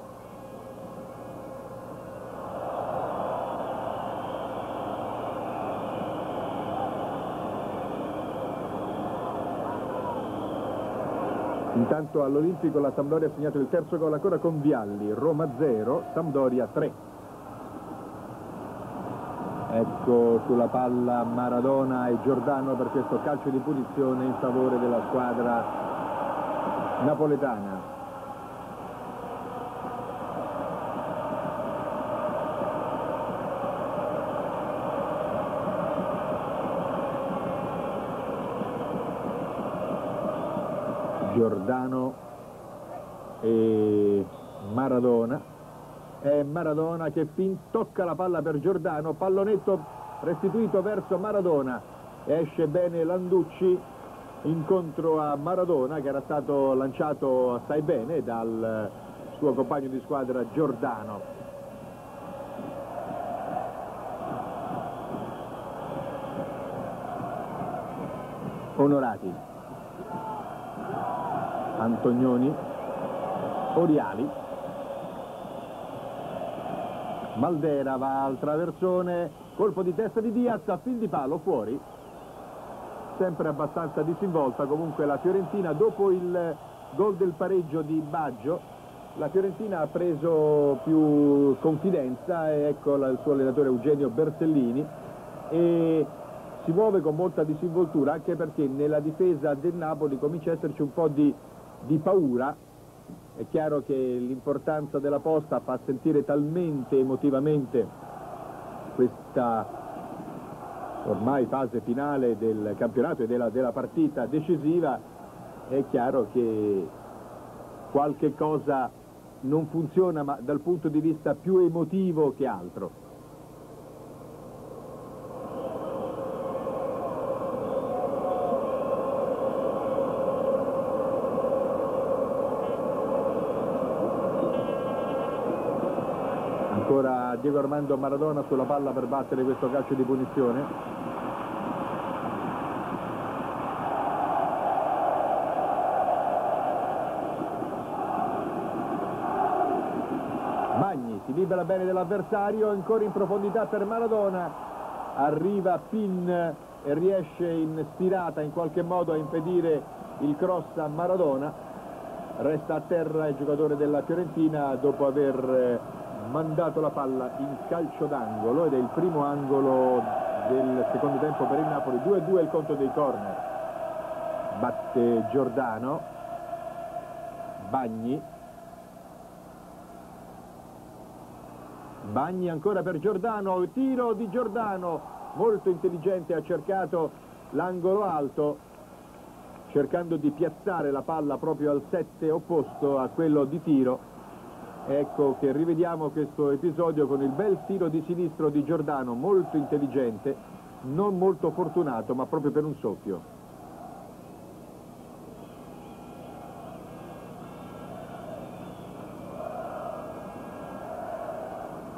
Intanto all'Olimpico la Sampdoria ha segnato il terzo gol ancora con Vialli, Roma 0, Sampdoria 3. Ecco sulla palla Maradona e Giordano per questo calcio di punizione in favore della squadra napoletana. Giordano e Maradona è Maradona che fin tocca la palla per Giordano pallonetto restituito verso Maradona. Esce bene Landucci incontro a Maradona che era stato lanciato assai bene dal suo compagno di squadra Giordano. Onorati. Antonioni, Oriali, Maldera va al traversone, colpo di testa di Diaz, a fil di palo fuori, sempre abbastanza disinvolta comunque la Fiorentina. Dopo il gol del pareggio di Baggio la Fiorentina ha preso più confidenza ecco il suo allenatore Eugenio Bertellini. E si muove con molta disinvoltura anche perché nella difesa del Napoli comincia a esserci un po' di di paura, è chiaro che l'importanza della posta fa sentire talmente emotivamente questa ormai fase finale del campionato e della, della partita decisiva, è chiaro che qualche cosa non funziona ma dal punto di vista più emotivo che altro. Diego Armando Maradona sulla palla per battere questo calcio di punizione. Magni si libera bene dell'avversario ancora in profondità per Maradona. Arriva Pin e riesce in stirata in qualche modo a impedire il cross a Maradona. Resta a terra il giocatore della Fiorentina dopo aver eh, mandato la palla in calcio d'angolo ed è il primo angolo del secondo tempo per il Napoli. 2-2 il conto dei corner. Batte Giordano. Bagni. Bagni ancora per Giordano. Tiro di Giordano. Molto intelligente ha cercato l'angolo alto cercando di piazzare la palla proprio al 7 opposto a quello di tiro Ecco che rivediamo questo episodio con il bel tiro di sinistro di Giordano, molto intelligente, non molto fortunato, ma proprio per un soffio.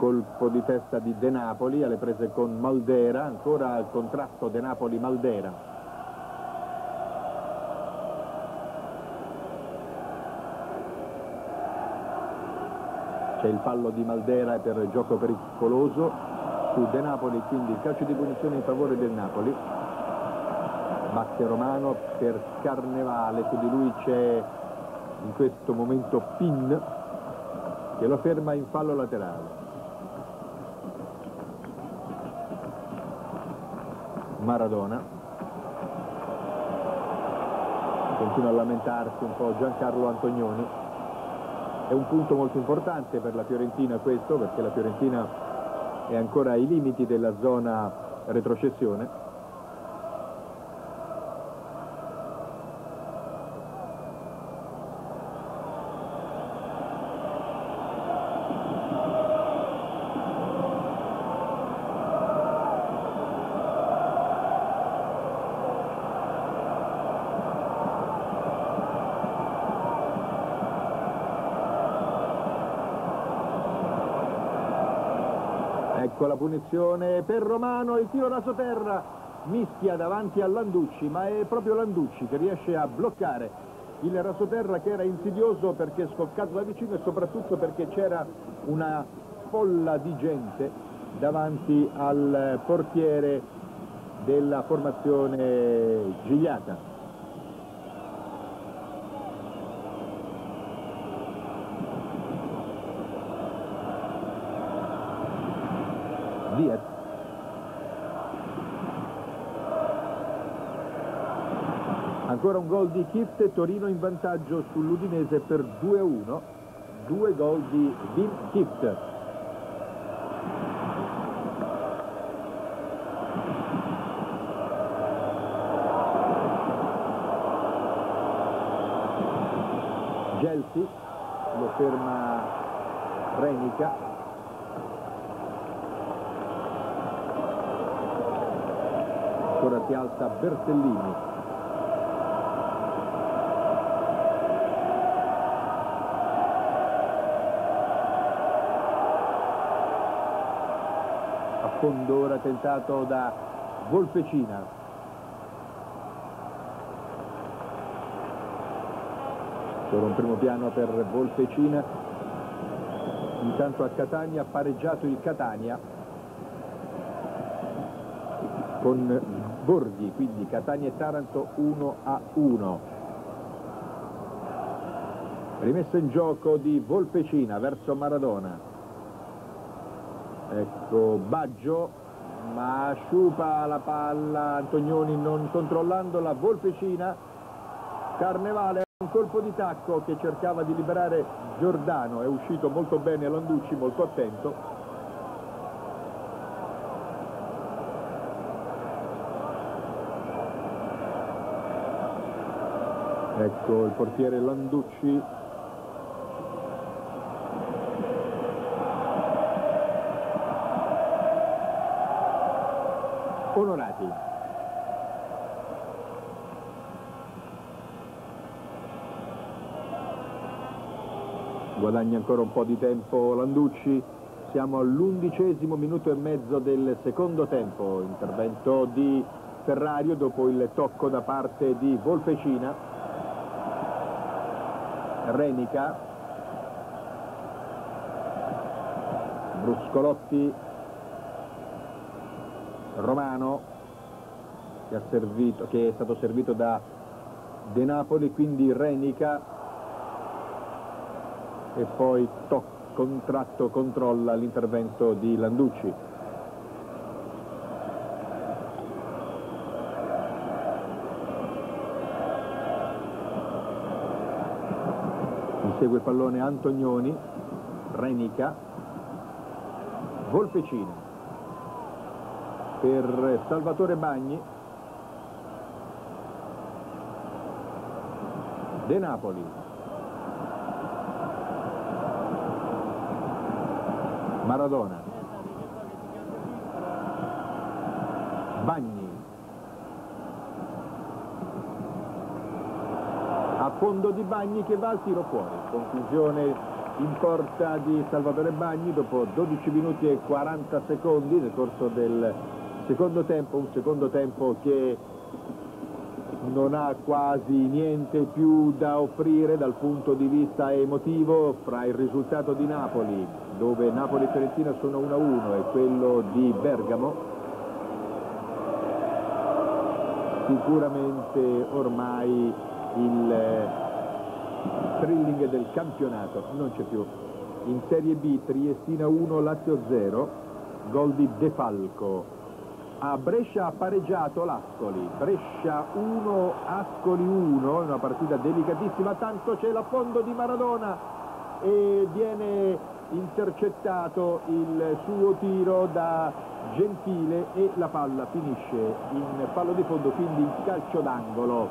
colpo di testa di De Napoli alle prese con Maldera, ancora il contrasto De Napoli-Maldera. C'è il fallo di Maldera per gioco pericoloso. Su De Napoli quindi il calcio di punizione in favore del Napoli. Batte Romano per Carnevale su di lui c'è in questo momento Pin che lo ferma in fallo laterale. Maradona. Continua a lamentarsi un po' Giancarlo Antonioni è un punto molto importante per la Fiorentina questo, perché la Fiorentina è ancora ai limiti della zona retrocessione. Ecco la punizione per Romano, il tiro raso terra, mischia davanti a Landucci, ma è proprio Landucci che riesce a bloccare il rasoterra che era insidioso perché scoccato da vicino e soprattutto perché c'era una folla di gente davanti al portiere della formazione Gigliata. Diaz. Ancora un gol di Kift, Torino in vantaggio sull'Udinese per 2-1. Due gol di Vin Kift. Gelsi lo ferma Renica ancora si alza Bertellini a fondo ora tentato da Volpecina solo un primo piano per Volpecina intanto a Catania pareggiato il Catania con Borghi, quindi Catania e Taranto 1 a 1. Rimessa in gioco di Volpecina verso Maradona. Ecco Baggio, ma sciupa la palla. Antonioni non controllandola. Volpecina, Carnevale, un colpo di tacco che cercava di liberare Giordano, è uscito molto bene Landucci, molto attento. Ecco il portiere Landucci onorati. Guadagna ancora un po' di tempo Landucci. Siamo all'undicesimo minuto e mezzo del secondo tempo. Intervento di Ferrario dopo il tocco da parte di Volpecina Renica. Bruscolotti Romano che, servito, che, è stato servito da De Napoli quindi Renica e poi to, contratto controlla l'intervento di Landucci. Segue il pallone Antonioni, Renica, Volpecino per Salvatore Bagni, De Napoli, Maradona, Bagni, fondo di Bagni che va al tiro fuori. Conclusione in porta di Salvatore Bagni dopo 12 minuti e 40 secondi nel corso del secondo tempo, un secondo tempo che non ha quasi niente più da offrire dal punto di vista emotivo fra il risultato di Napoli, dove Napoli e Fiorentina sono 1-1 e quello di Bergamo. Sicuramente ormai il eh, thrilling del campionato non c'è più. In Serie B Triestina 1, Lazio 0, gol di De Falco. A Brescia ha pareggiato l'Ascoli, Brescia 1, Ascoli 1, una partita delicatissima, tanto c'è l'affondo di Maradona e viene intercettato il suo tiro da Gentile e la palla finisce in fallo di fondo, quindi in calcio d'angolo.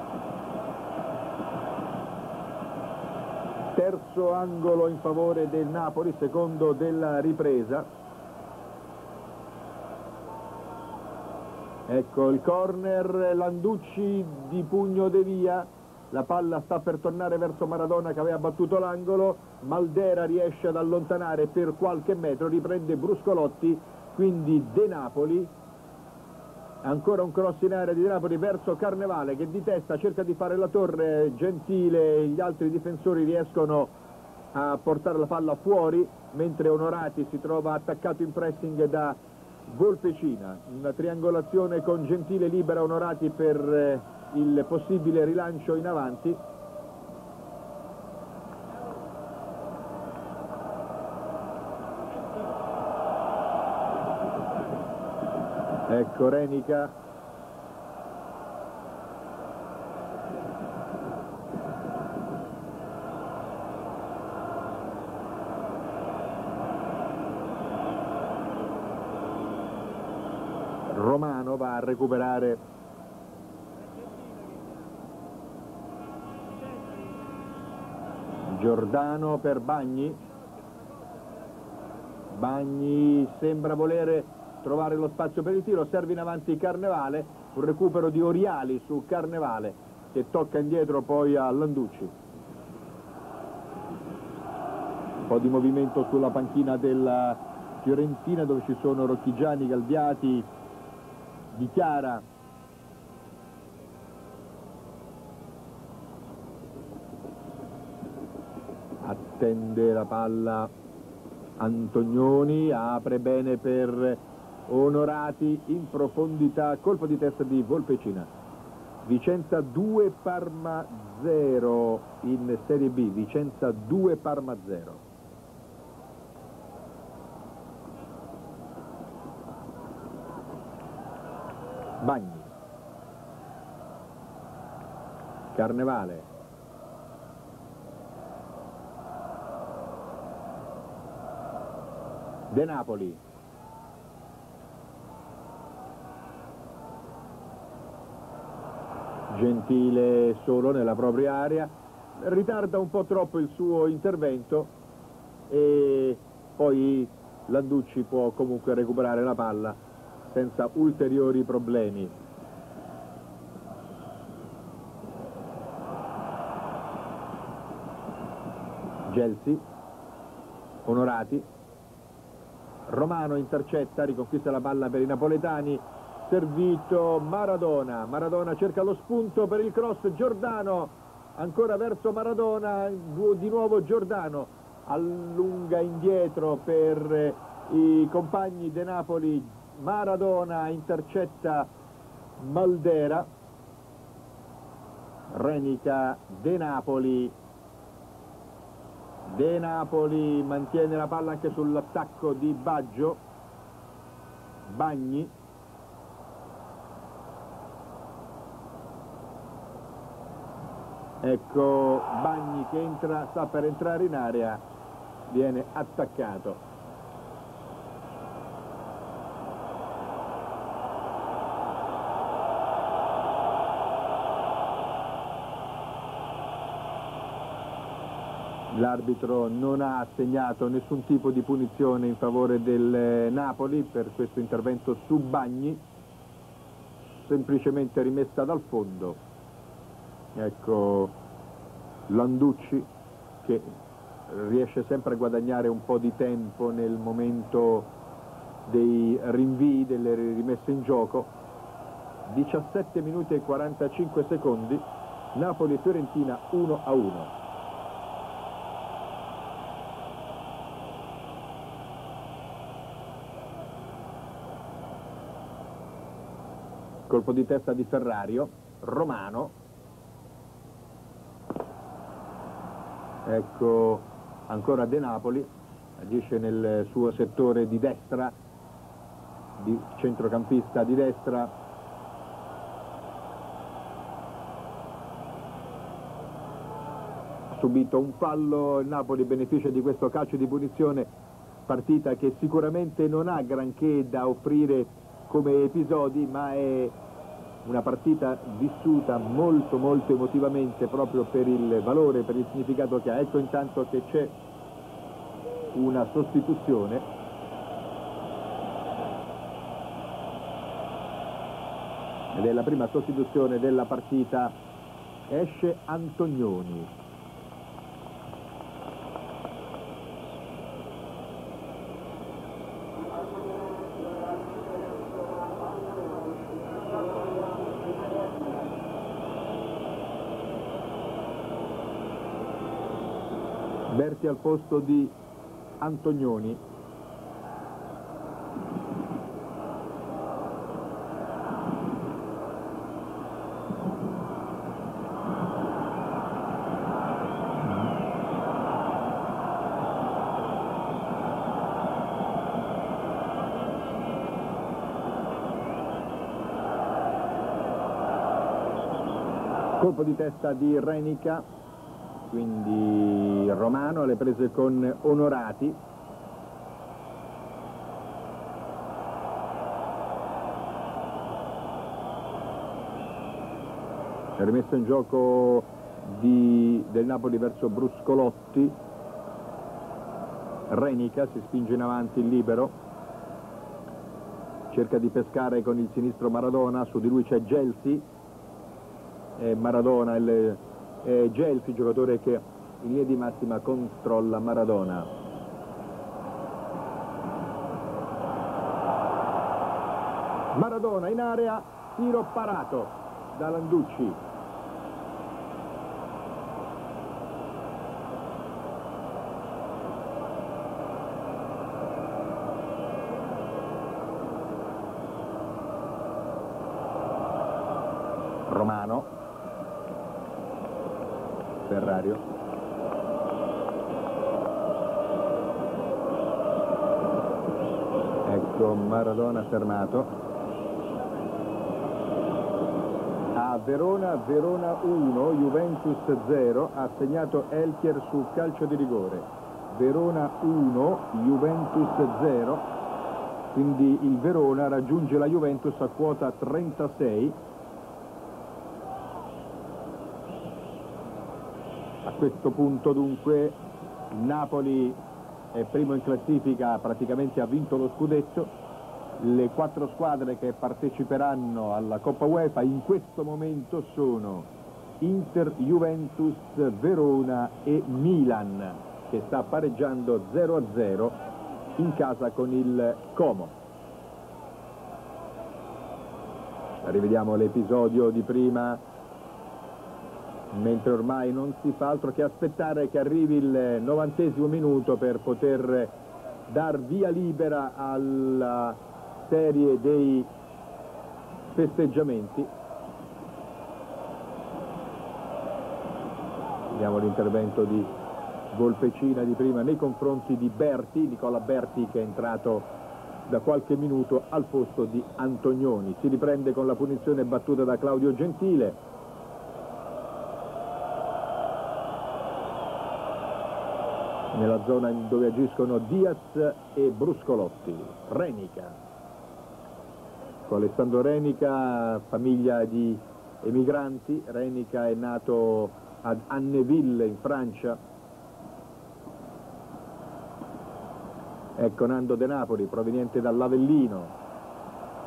terzo angolo in favore del Napoli, secondo della ripresa. Ecco il corner, Landucci di pugno de via, la palla sta per tornare verso Maradona che aveva battuto l'angolo, Maldera riesce ad allontanare per qualche metro, riprende Bruscolotti quindi De Napoli. Ancora un cross in area di De Napoli verso Carnevale che di testa cerca di fare la torre. Gentile gli altri difensori riescono a portare la palla fuori mentre Onorati si trova attaccato in pressing da Volpecina una triangolazione con Gentile libera Onorati per eh, il possibile rilancio in avanti. Ecco Renica Romano va a recuperare. Giordano per Bagni. Bagni sembra volere trovare lo spazio per il tiro, serve in avanti Carnevale, un recupero di Oriali su Carnevale che tocca indietro poi a Landucci. Un po' di movimento sulla panchina della Fiorentina dove ci sono Rocchigiani, Galbiati, Di Chiara. Attende la palla Antonioni, apre bene per onorati in profondità, colpo di testa di Volpecina. Vicenza 2 Parma 0 in Serie B, Vicenza 2 Parma 0. Bagni. Carnevale. De Napoli. Gentile solo nella propria area, ritarda un po' troppo il suo intervento e poi Landucci può comunque recuperare la palla senza ulteriori problemi. Gelsi, Onorati, Romano intercetta, riconquista la palla per i napoletani, servito Maradona, Maradona cerca lo spunto per il cross, Giordano ancora verso Maradona, di nuovo Giordano allunga indietro per i compagni De Napoli, Maradona intercetta Maldera, Renica De Napoli, De Napoli mantiene la palla anche sull'attacco di Baggio, Bagni, ecco Bagni che entra, sta per entrare in area viene attaccato l'arbitro non ha assegnato nessun tipo di punizione in favore del Napoli per questo intervento su Bagni semplicemente rimessa dal fondo. Ecco Landucci che riesce sempre a guadagnare un po' di tempo nel momento dei rinvii, delle rimesse in gioco. 17 minuti e 45 secondi Napoli-Fiorentina 1 a 1 colpo di testa di Ferrario Romano. Ecco ancora De Napoli agisce nel suo settore di destra di centrocampista di destra. Ha subito un fallo il Napoli beneficia di questo calcio di punizione partita che sicuramente non ha granché da offrire come episodi ma è una partita vissuta molto molto emotivamente proprio per il valore, per il significato che ha. Ecco intanto che c'è una sostituzione. Ed è la prima sostituzione della partita. Esce Antonioni Berti al posto di Antonioni. colpo di testa di Renica quindi Romano le prese con Onorati. Rimessa in gioco di, del Napoli verso Bruscolotti. Renica si spinge in avanti il libero. Cerca di pescare con il sinistro Maradona. Su di lui c'è Gelsi. Eh, Maradona, il, eh, Gelfi, giocatore che in linea di massima controlla Maradona. Maradona in area, tiro parato da Landucci. Romano Ferrario. Ecco Fermato. A Verona, Verona 1, Juventus 0, ha segnato Elchier sul calcio di rigore. Verona 1, Juventus 0, quindi il Verona raggiunge la Juventus a quota 36 questo punto dunque Napoli è primo in classifica, praticamente ha vinto lo scudetto. Le quattro squadre che parteciperanno alla Coppa UEFA in questo momento sono Inter, Juventus, Verona e Milan che sta pareggiando 0-0 in casa con il Como. Rivediamo l'episodio di prima mentre ormai non si fa altro che aspettare che arrivi il novantesimo minuto per poter dar via libera alla serie dei festeggiamenti. Vediamo l'intervento di Volpecina di prima nei confronti di Berti, Nicola Berti che è entrato da qualche minuto al posto di Antonioni. Si riprende con la punizione battuta da Claudio Gentile, nella zona dove agiscono Diaz e Bruscolotti. Renica. Con Alessandro Renica, famiglia di emigranti, Renica è nato ad Anneville in Francia. Ecco Nando De Napoli, proveniente dall'Avellino.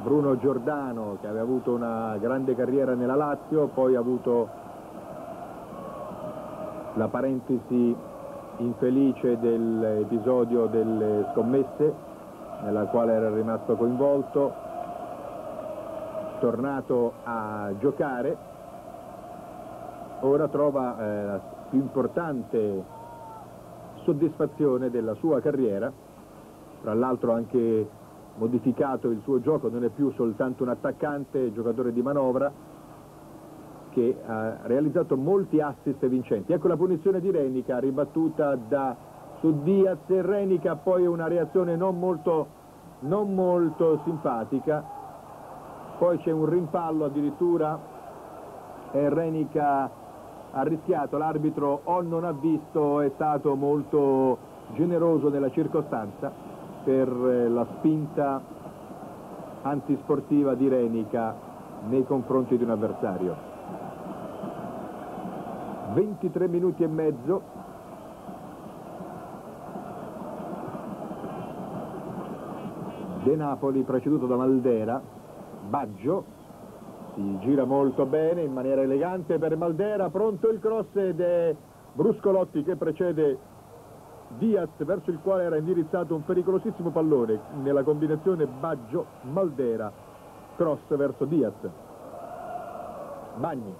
Bruno Giordano, che aveva avuto una grande carriera nella Lazio, poi ha avuto la parentesi infelice dell'episodio delle scommesse nella quale era rimasto coinvolto, tornato a giocare, ora trova eh, la più importante soddisfazione della sua carriera, tra l'altro anche modificato il suo gioco, non è più soltanto un attaccante, giocatore di manovra, che ha realizzato molti assist vincenti. Ecco la punizione di Renica ribattuta da su Diaz e Renica poi una reazione non molto, non molto simpatica. Poi c'è un rimpallo addirittura e Renica ha rischiato, l'arbitro o non ha visto, è stato molto generoso nella circostanza per eh, la spinta antisportiva di Renica nei confronti di un avversario. 23 minuti e mezzo De Napoli preceduto da Maldera Baggio. Si gira molto bene in maniera elegante per Maldera. Pronto il cross ed è Bruscolotti che precede Diaz verso il quale era indirizzato un pericolosissimo pallone. Nella combinazione Baggio-Maldera. Cross verso Diaz. Bagni.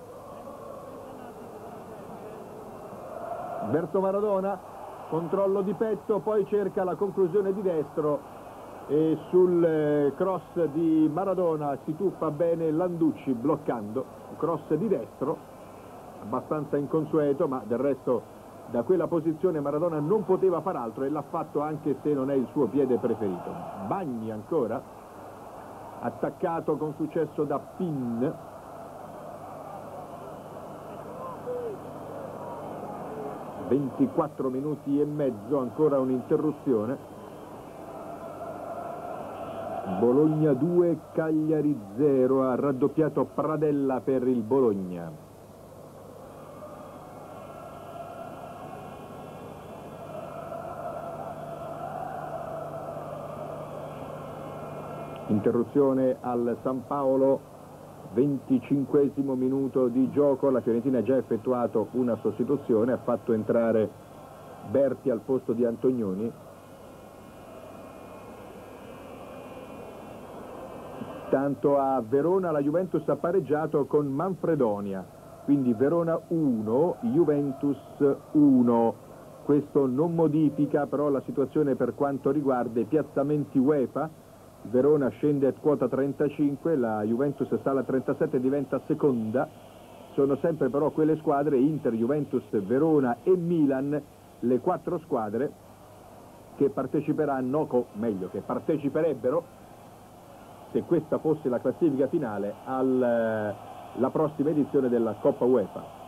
Verso Maradona. Controllo di petto, poi cerca la conclusione di destro e sul eh, cross di Maradona si tuffa bene Landucci bloccando, cross di destro, abbastanza inconsueto ma del resto da quella posizione Maradona non poteva far altro e l'ha fatto anche se non è il suo piede preferito. Bagni ancora, attaccato con successo da Pin. ...24 minuti e mezzo, ancora un'interruzione. Bologna 2, Cagliari 0, ha raddoppiato Pradella per il Bologna. Interruzione al San Paolo, 25 minuto di gioco, la Fiorentina ha già effettuato una sostituzione, ha fatto entrare Berti al posto di Antonioni. Tanto a Verona la Juventus ha pareggiato con Manfredonia, quindi Verona 1, Juventus 1. Questo non modifica però la situazione per quanto riguarda i piazzamenti UEFA, Verona scende a quota 35, la Juventus sale a 37 e diventa seconda. Sono sempre però quelle squadre, Inter, Juventus, Verona e Milan, le quattro squadre che parteciperanno, o meglio, che parteciperebbero, se questa fosse la classifica finale, alla eh, prossima edizione della Coppa UEFA.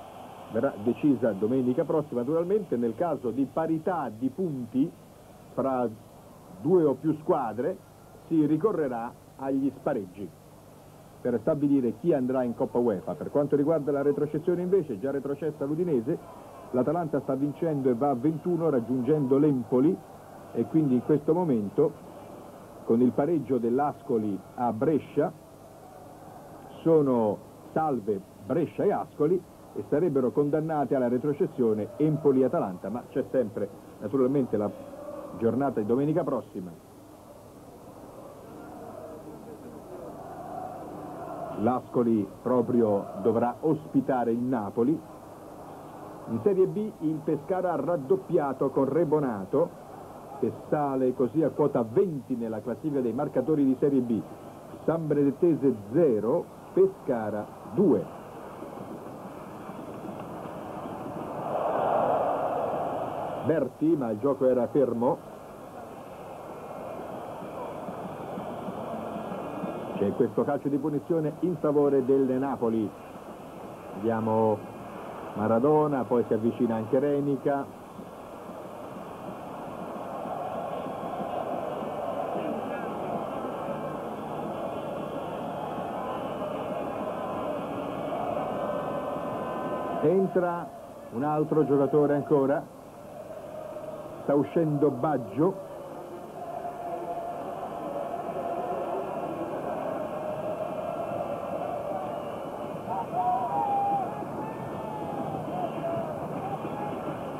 Verrà decisa domenica prossima, naturalmente, nel caso di parità di punti fra due o più squadre, si ricorrerà agli spareggi per stabilire chi andrà in Coppa UEFA. Per quanto riguarda la retrocessione invece, già retrocessa l'Udinese, l'Atalanta sta vincendo e va a 21 raggiungendo l'Empoli e quindi in questo momento con il pareggio dell'Ascoli a Brescia sono salve Brescia e Ascoli e sarebbero condannate alla retrocessione Empoli-Atalanta, ma c'è sempre naturalmente la giornata di domenica prossima l'Ascoli proprio dovrà ospitare il Napoli. In Serie B il Pescara ha raddoppiato con Rebonato che sale così a quota 20 nella classifica dei marcatori di Serie B. San Benedettese 0, Pescara 2. Berti, ma il gioco era fermo, C'è questo calcio di punizione in favore del Napoli. Vediamo Maradona, poi si avvicina anche Renica. Entra un altro giocatore ancora, sta uscendo Baggio,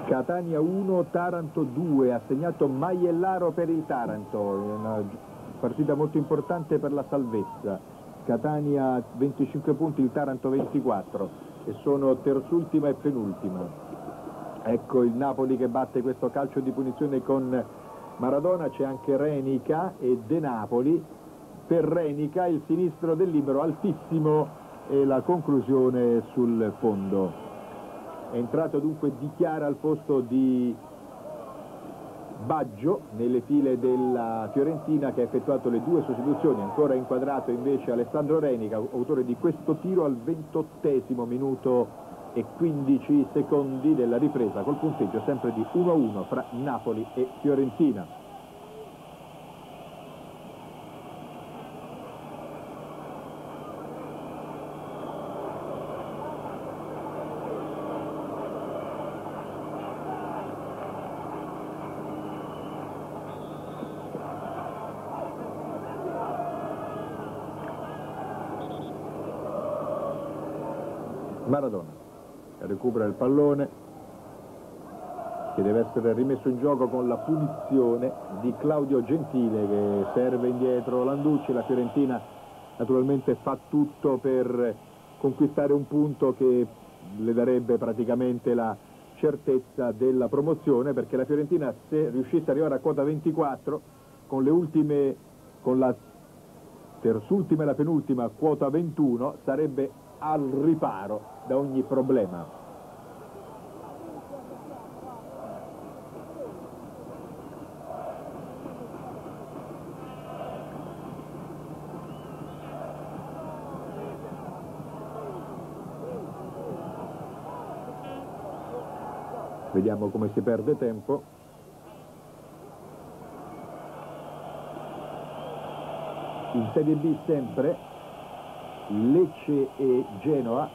Catania 1, Taranto 2, ha segnato Maiellaro per il Taranto, una partita molto importante per la salvezza. Catania 25 punti, il Taranto 24 e sono terzultima e penultima. Ecco il Napoli che batte questo calcio di punizione con Maradona, c'è anche Renica e De Napoli. Per Renica il sinistro del libero altissimo e la conclusione sul fondo è entrato dunque di Chiara al posto di Baggio nelle file della Fiorentina che ha effettuato le due sostituzioni, ancora inquadrato invece Alessandro Renica, autore di questo tiro al ventottesimo minuto e 15 secondi della ripresa col punteggio sempre di 1-1 fra Napoli e Fiorentina. Maradona recupera il pallone che deve essere rimesso in gioco con la punizione di Claudio Gentile che serve indietro Landucci, la Fiorentina naturalmente fa tutto per conquistare un punto che le darebbe praticamente la certezza della promozione perché la Fiorentina se riuscisse ad arrivare a quota 24 con le ultime con la terzultima e la penultima quota 21 sarebbe al riparo da ogni problema vediamo come si perde tempo. In Serie B sempre Lecce e Genoa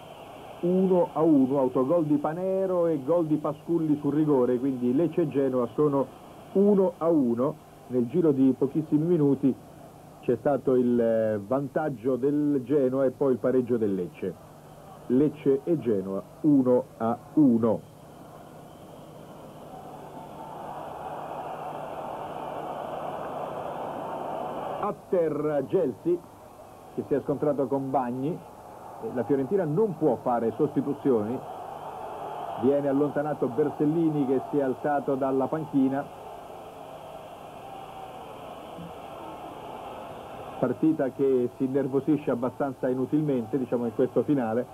1 a 1 autogol di Panero e gol di Pasculli sul rigore quindi Lecce e Genoa sono 1 a 1 nel giro di pochissimi minuti c'è stato il eh, vantaggio del Genoa e poi il pareggio del Lecce. Lecce e Genoa 1 a 1 Atter Gelsi che si è scontrato con Bagni la Fiorentina non può fare sostituzioni. Viene allontanato Bersellini che si è alzato dalla panchina. Partita che si innervosisce abbastanza inutilmente diciamo in questo finale.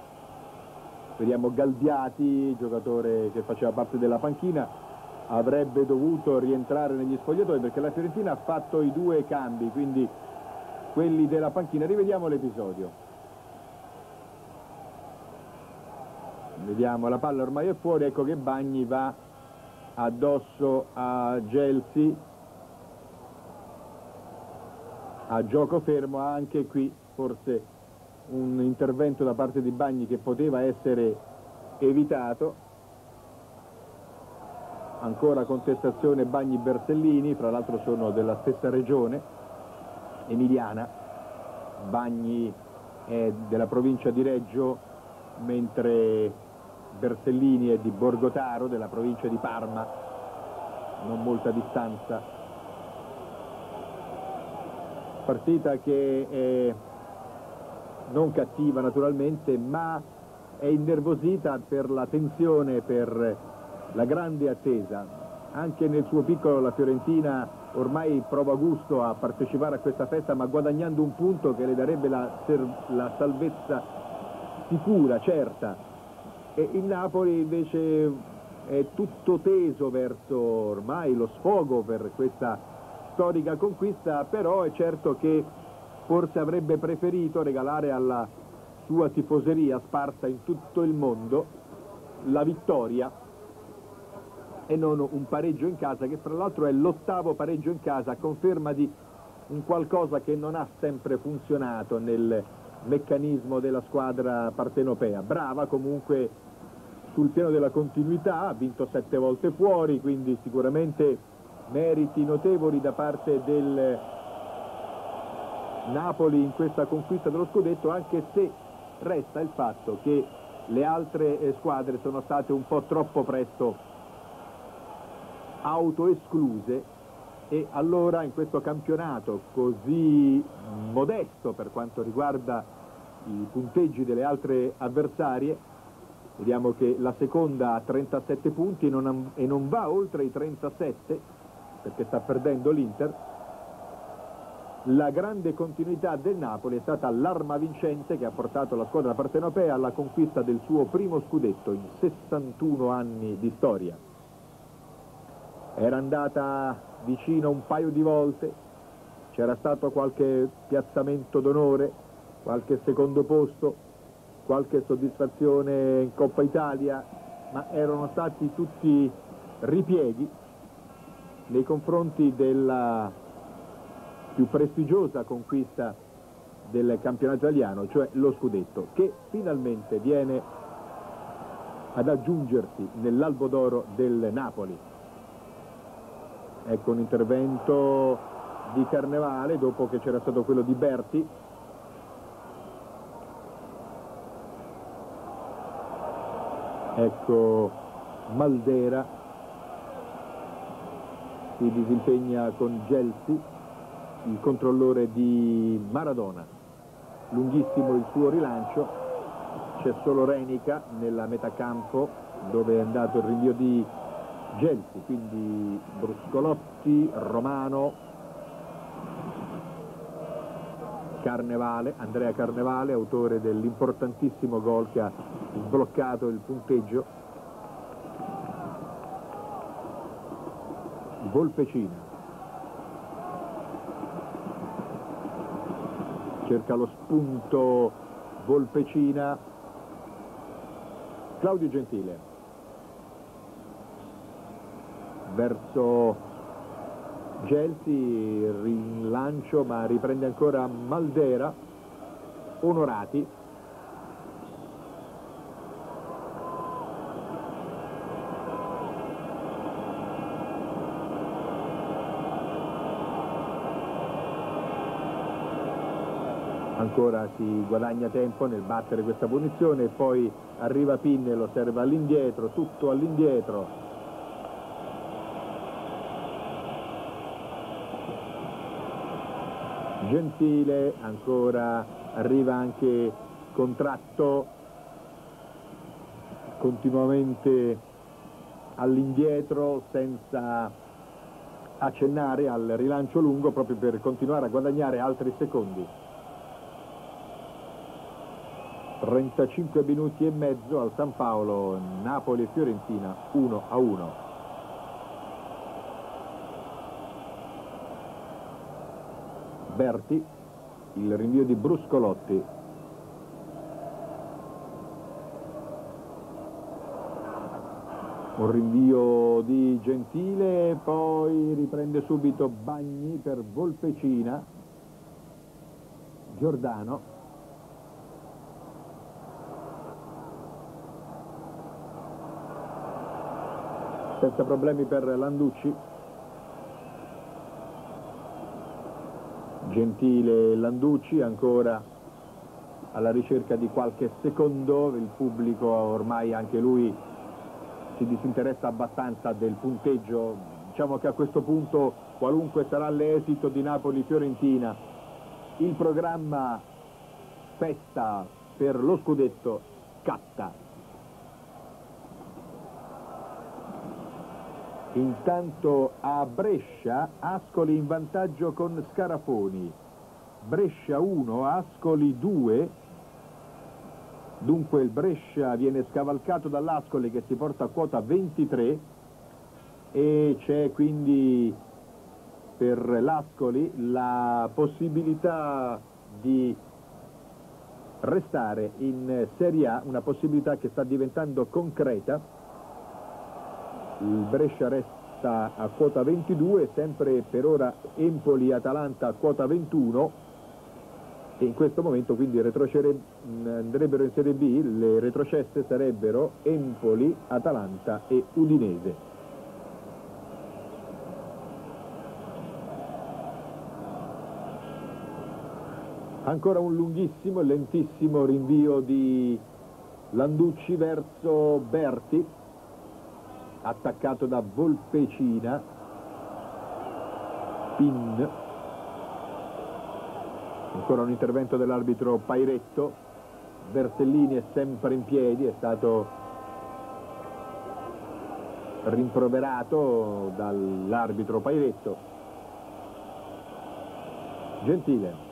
Vediamo Galdiati giocatore che faceva parte della panchina avrebbe dovuto rientrare negli spogliatoi perché la Fiorentina ha fatto i due cambi, quindi quelli della panchina. Rivediamo l'episodio. Vediamo, la palla ormai è fuori, ecco che Bagni va addosso a Gelsi, a gioco fermo, anche qui forse un intervento da parte di Bagni che poteva essere evitato ancora contestazione Bagni Bersellini, fra l'altro sono della stessa regione, emiliana, Bagni è della provincia di Reggio, mentre Bersellini è di Borgotaro, della provincia di Parma, non molta distanza. Partita che è non cattiva naturalmente, ma è innervosita per la tensione, per la grande attesa. Anche nel suo piccolo la Fiorentina ormai prova gusto a partecipare a questa festa ma guadagnando un punto che le darebbe la, la salvezza sicura, certa. E il Napoli invece è tutto teso verso ormai lo sfogo per questa storica conquista, però è certo che forse avrebbe preferito regalare alla sua tifoseria sparsa in tutto il mondo la vittoria e non un pareggio in casa che fra l'altro è l'ottavo pareggio in casa a conferma di un qualcosa che non ha sempre funzionato nel meccanismo della squadra partenopea. Brava comunque sul piano della continuità, ha vinto sette volte fuori, quindi sicuramente meriti notevoli da parte del Napoli in questa conquista dello scudetto, anche se resta il fatto che le altre eh, squadre sono state un po' troppo presto autoescluse e allora in questo campionato così modesto per quanto riguarda i punteggi delle altre avversarie vediamo che la seconda ha 37 punti e non, e non va oltre i 37 perché sta perdendo l'Inter. La grande continuità del Napoli è stata l'arma vincente che ha portato la squadra partenopea alla conquista del suo primo scudetto in 61 anni di storia era andata vicino un paio di volte, c'era stato qualche piazzamento d'onore, qualche secondo posto, qualche soddisfazione in Coppa Italia, ma erano stati tutti ripieghi nei confronti della più prestigiosa conquista del campionato italiano, cioè lo scudetto, che finalmente viene ad aggiungersi nell'albo d'oro del Napoli ecco un intervento di Carnevale dopo che c'era stato quello di Berti. Ecco Maldera. Si disimpegna con Gelsi il controllore di Maradona. Lunghissimo il suo rilancio. C'è solo Renica nella metà campo dove è andato il rinvio di Gelsi, quindi Bruscolotti, Romano, Carnevale, Andrea Carnevale, autore dell'importantissimo gol che ha sbloccato il punteggio. Volpecina. Cerca lo spunto Volpecina. Claudio Gentile verso Gelsi, rilancio ma riprende ancora Maldera, Onorati. Ancora si guadagna tempo nel battere questa punizione e poi arriva Pinne, lo serve all'indietro, tutto all'indietro, Gentile, ancora arriva anche contratto continuamente all'indietro senza accennare al rilancio lungo proprio per continuare a guadagnare altri secondi. 35 minuti e mezzo al San Paolo, Napoli e Fiorentina 1 a 1. Berti, il rinvio di Bruscolotti. Un rinvio di Gentile, poi riprende subito Bagni per Volpecina. Giordano. Senza problemi per Landucci. Gentile Landucci ancora alla ricerca di qualche secondo, il pubblico ormai anche lui si disinteressa abbastanza del punteggio, diciamo che a questo punto qualunque sarà l'esito di Napoli-Fiorentina, il programma festa per lo scudetto catta. Intanto a Brescia Ascoli in vantaggio con Scarafoni. Brescia 1, Ascoli 2. Dunque il Brescia viene scavalcato dall'Ascoli che si porta a quota 23 e c'è quindi per l'Ascoli la possibilità di restare in Serie A, una possibilità che sta diventando concreta il Brescia resta a quota 22, sempre per ora Empoli-Atalanta a quota 21 e in questo momento quindi andrebbero in Serie B, le retrocesse sarebbero Empoli, Atalanta e Udinese. Ancora un lunghissimo e lentissimo rinvio di Landucci verso Berti attaccato da Volpecina. Pin. Ancora un intervento dell'arbitro Pairetto. Bersellini è sempre in piedi è stato rimproverato dall'arbitro Pairetto. Gentile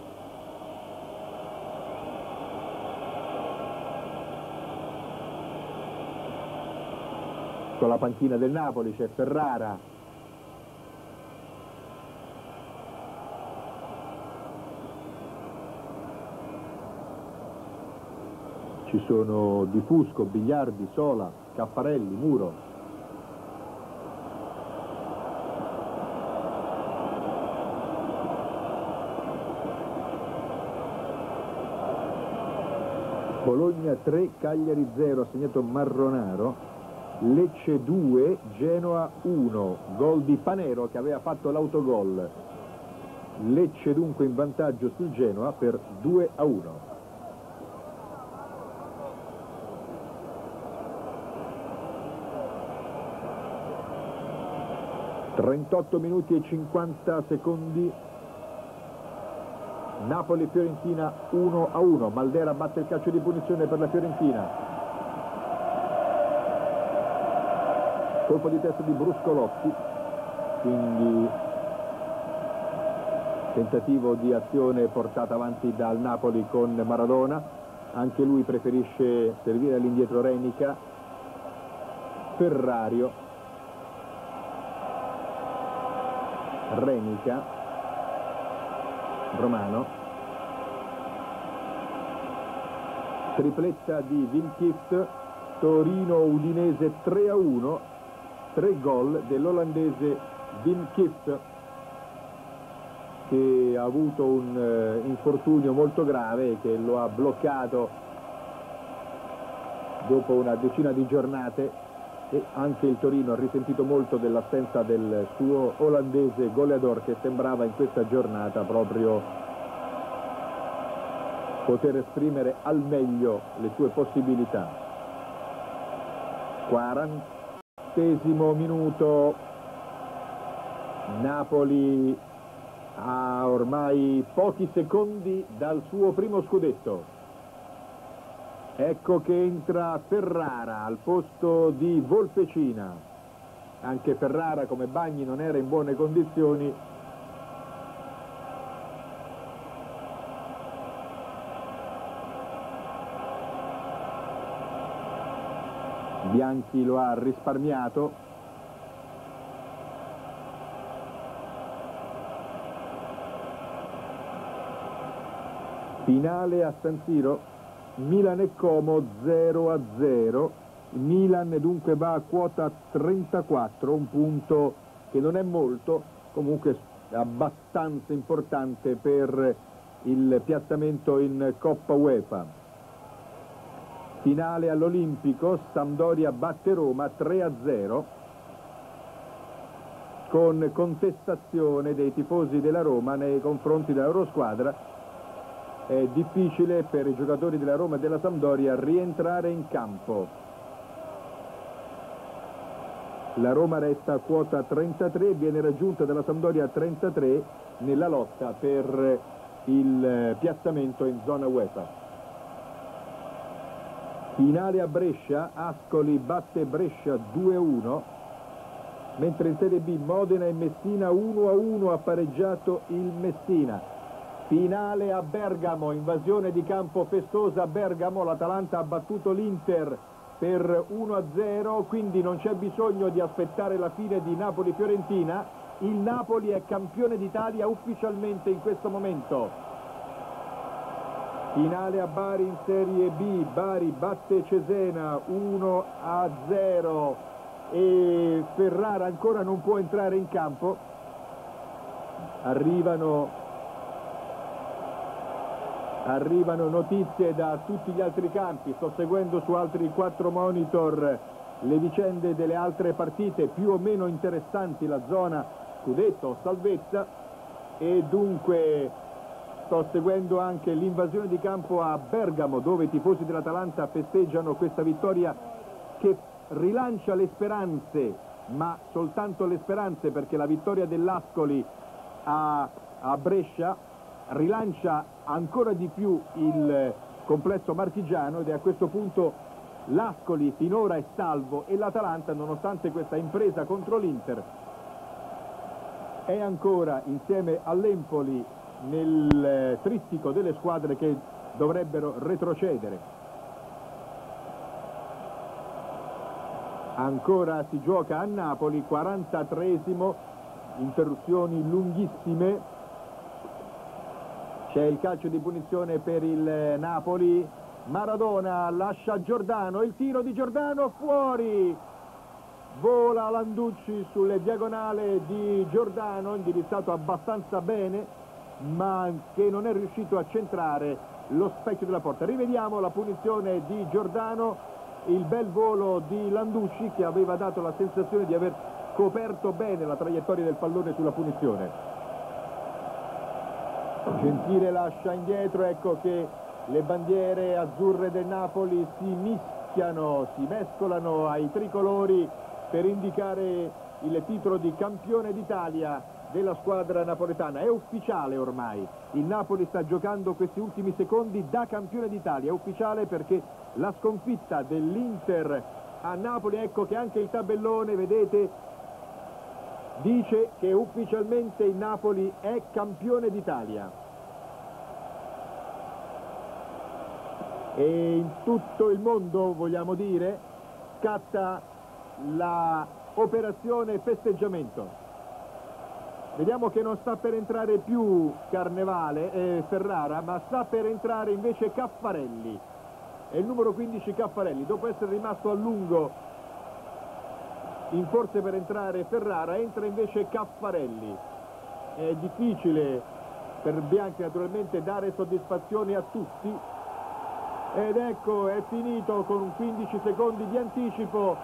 con la panchina del Napoli c'è Ferrara. Ci sono Di Fusco, Bigliardi, Sola, Caffarelli, Muro. Bologna 3, Cagliari 0, ha segnato Marronaro Lecce 2, Genoa 1, gol di Panero che aveva fatto l'autogol. Lecce dunque in vantaggio sul Genoa per 2 a 1. Trentotto minuti e 50 secondi. Napoli-Fiorentina 1 a 1. Maldera batte il calcio di punizione per la Fiorentina. Colpo di testa di Bruscolotti quindi tentativo di azione portata avanti dal Napoli con Maradona. Anche lui preferisce servire all'indietro Renica. Ferrario. Renica. Romano. Tripletta di Vilkift Torino-Udinese 3 a 1 tre gol dell'olandese Vilkift che ha avuto un uh, infortunio molto grave che lo ha bloccato dopo una decina di giornate e anche il Torino ha risentito molto dell'assenza del suo olandese goleador che sembrava in questa giornata proprio poter esprimere al meglio le sue possibilità. 40 minuto Napoli a ormai pochi secondi dal suo primo scudetto. Ecco che entra Ferrara al posto di Volpecina. Anche Ferrara come Bagni non era in buone condizioni. Bianchi lo ha risparmiato Finale a San Siro, Milan e Como 0 a 0. Milan dunque va a quota 34, un punto che non è molto, comunque abbastanza importante per il piazzamento in Coppa UEFA. Finale all'Olimpico, Sampdoria batte Roma 3 a 0 con contestazione dei tifosi della Roma nei confronti dell'Eurosquadra è difficile per i giocatori della Roma e della Sampdoria rientrare in campo. La Roma resta a quota 33, viene raggiunta dalla Sampdoria 33 nella lotta per il piazzamento in zona UEFA. Finale a Brescia, Ascoli batte Brescia 2-1, mentre in Serie B Modena e Messina 1-1 ha pareggiato il Messina. Finale a Bergamo, invasione di campo festosa a Bergamo, l'Atalanta ha battuto l'Inter per 1-0, quindi non c'è bisogno di aspettare la fine di Napoli-Fiorentina. Il Napoli è campione d'Italia ufficialmente in questo momento. Finale a Bari in Serie B, Bari batte Cesena 1-0 e Ferrara ancora non può entrare in campo. Arrivano arrivano notizie da tutti gli altri campi, sto seguendo su altri quattro monitor le vicende delle altre partite più o meno interessanti, la zona scudetto o salvezza. E dunque sto seguendo anche l'invasione di campo a Bergamo dove i tifosi dell'Atalanta festeggiano questa vittoria che rilancia le speranze, ma soltanto le speranze perché la vittoria dell'Ascoli a, a Brescia rilancia ancora di più il complesso marchigiano ed è a questo punto l'Ascoli finora è salvo e l'Atalanta nonostante questa impresa contro l'Inter è ancora insieme all'Empoli nel trittico delle squadre che dovrebbero retrocedere. Ancora si gioca a Napoli, 43esimo, interruzioni lunghissime, c'è il calcio di punizione per il Napoli. Maradona lascia Giordano, il tiro di Giordano fuori. Vola Landucci sulle diagonale di Giordano, indirizzato abbastanza bene, ma che non è riuscito a centrare lo specchio della porta. Rivediamo la punizione di Giordano, il bel volo di Landucci che aveva dato la sensazione di aver coperto bene la traiettoria del pallone sulla punizione. Gentile lascia indietro, ecco che le bandiere azzurre del Napoli si mischiano, si mescolano ai tricolori per indicare il titolo di campione d'Italia della squadra napoletana. È ufficiale ormai, il Napoli sta giocando questi ultimi secondi da campione d'Italia, è ufficiale perché la sconfitta dell'Inter a Napoli, ecco che anche il tabellone, vedete, dice che ufficialmente il Napoli è campione d'Italia. E in tutto il mondo, vogliamo dire, scatta la operazione festeggiamento. Vediamo che non sta per entrare più Carnevale, eh, Ferrara, ma sta per entrare invece Caffarelli. È il numero 15 Caffarelli, dopo essere rimasto a lungo in forze per entrare Ferrara, entra invece Caffarelli. È difficile per Bianchi naturalmente dare soddisfazione a tutti. Ed ecco, è finito con 15 secondi di anticipo.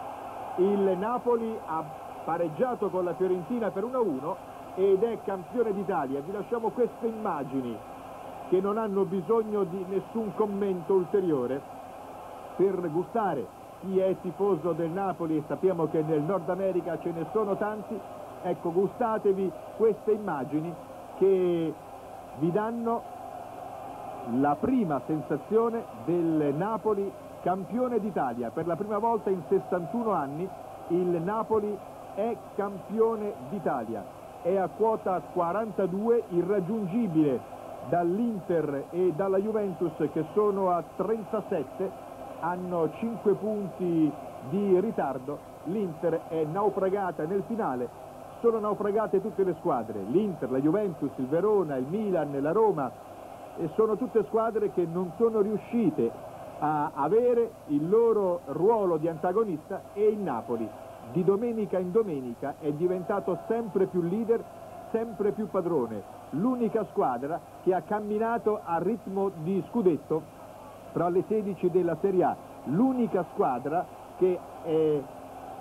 Il Napoli ha pareggiato con la Fiorentina per 1-1 ed è campione d'Italia. Vi lasciamo queste immagini che non hanno bisogno di nessun commento ulteriore per gustare chi è tifoso del Napoli e sappiamo che nel Nord America ce ne sono tanti, ecco gustatevi queste immagini che vi danno la prima sensazione del Napoli campione d'Italia. Per la prima volta in 61 anni il Napoli è campione d'Italia. È a quota 42 irraggiungibile dall'Inter e dalla Juventus che sono a 37 hanno 5 punti di ritardo, l'Inter è naufragata nel finale, sono naufragate tutte le squadre, l'Inter, la Juventus, il Verona, il Milan, la Roma, e sono tutte squadre che non sono riuscite a avere il loro ruolo di antagonista e il Napoli di domenica in domenica è diventato sempre più leader, sempre più padrone, l'unica squadra che ha camminato a ritmo di scudetto tra le 16 della Serie A, l'unica squadra che è,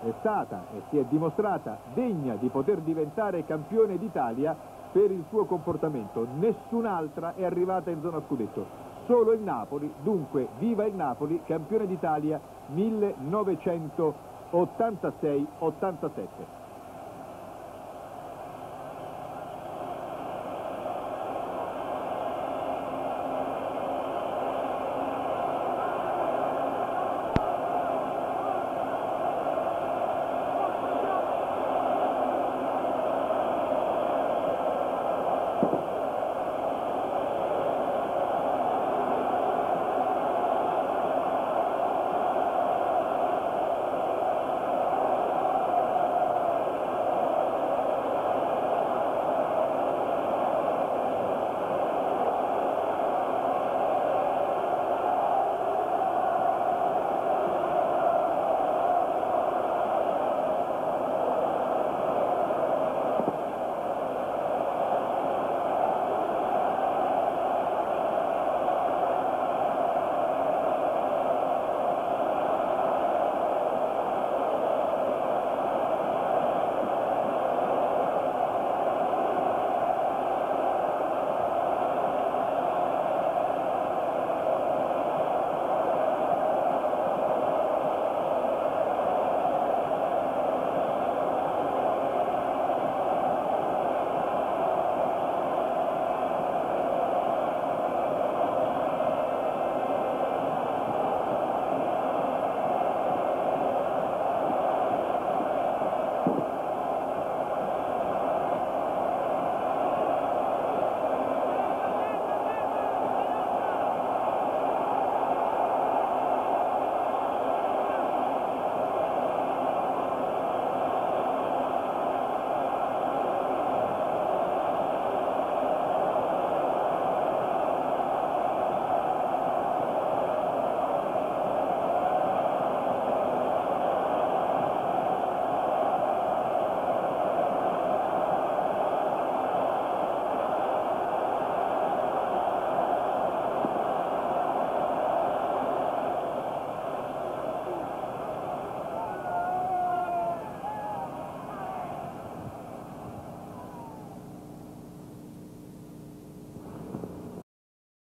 è stata e si è dimostrata degna di poter diventare campione d'Italia per il suo comportamento. Nessun'altra è arrivata in zona scudetto, solo il Napoli, dunque viva il Napoli, campione d'Italia 1986-87.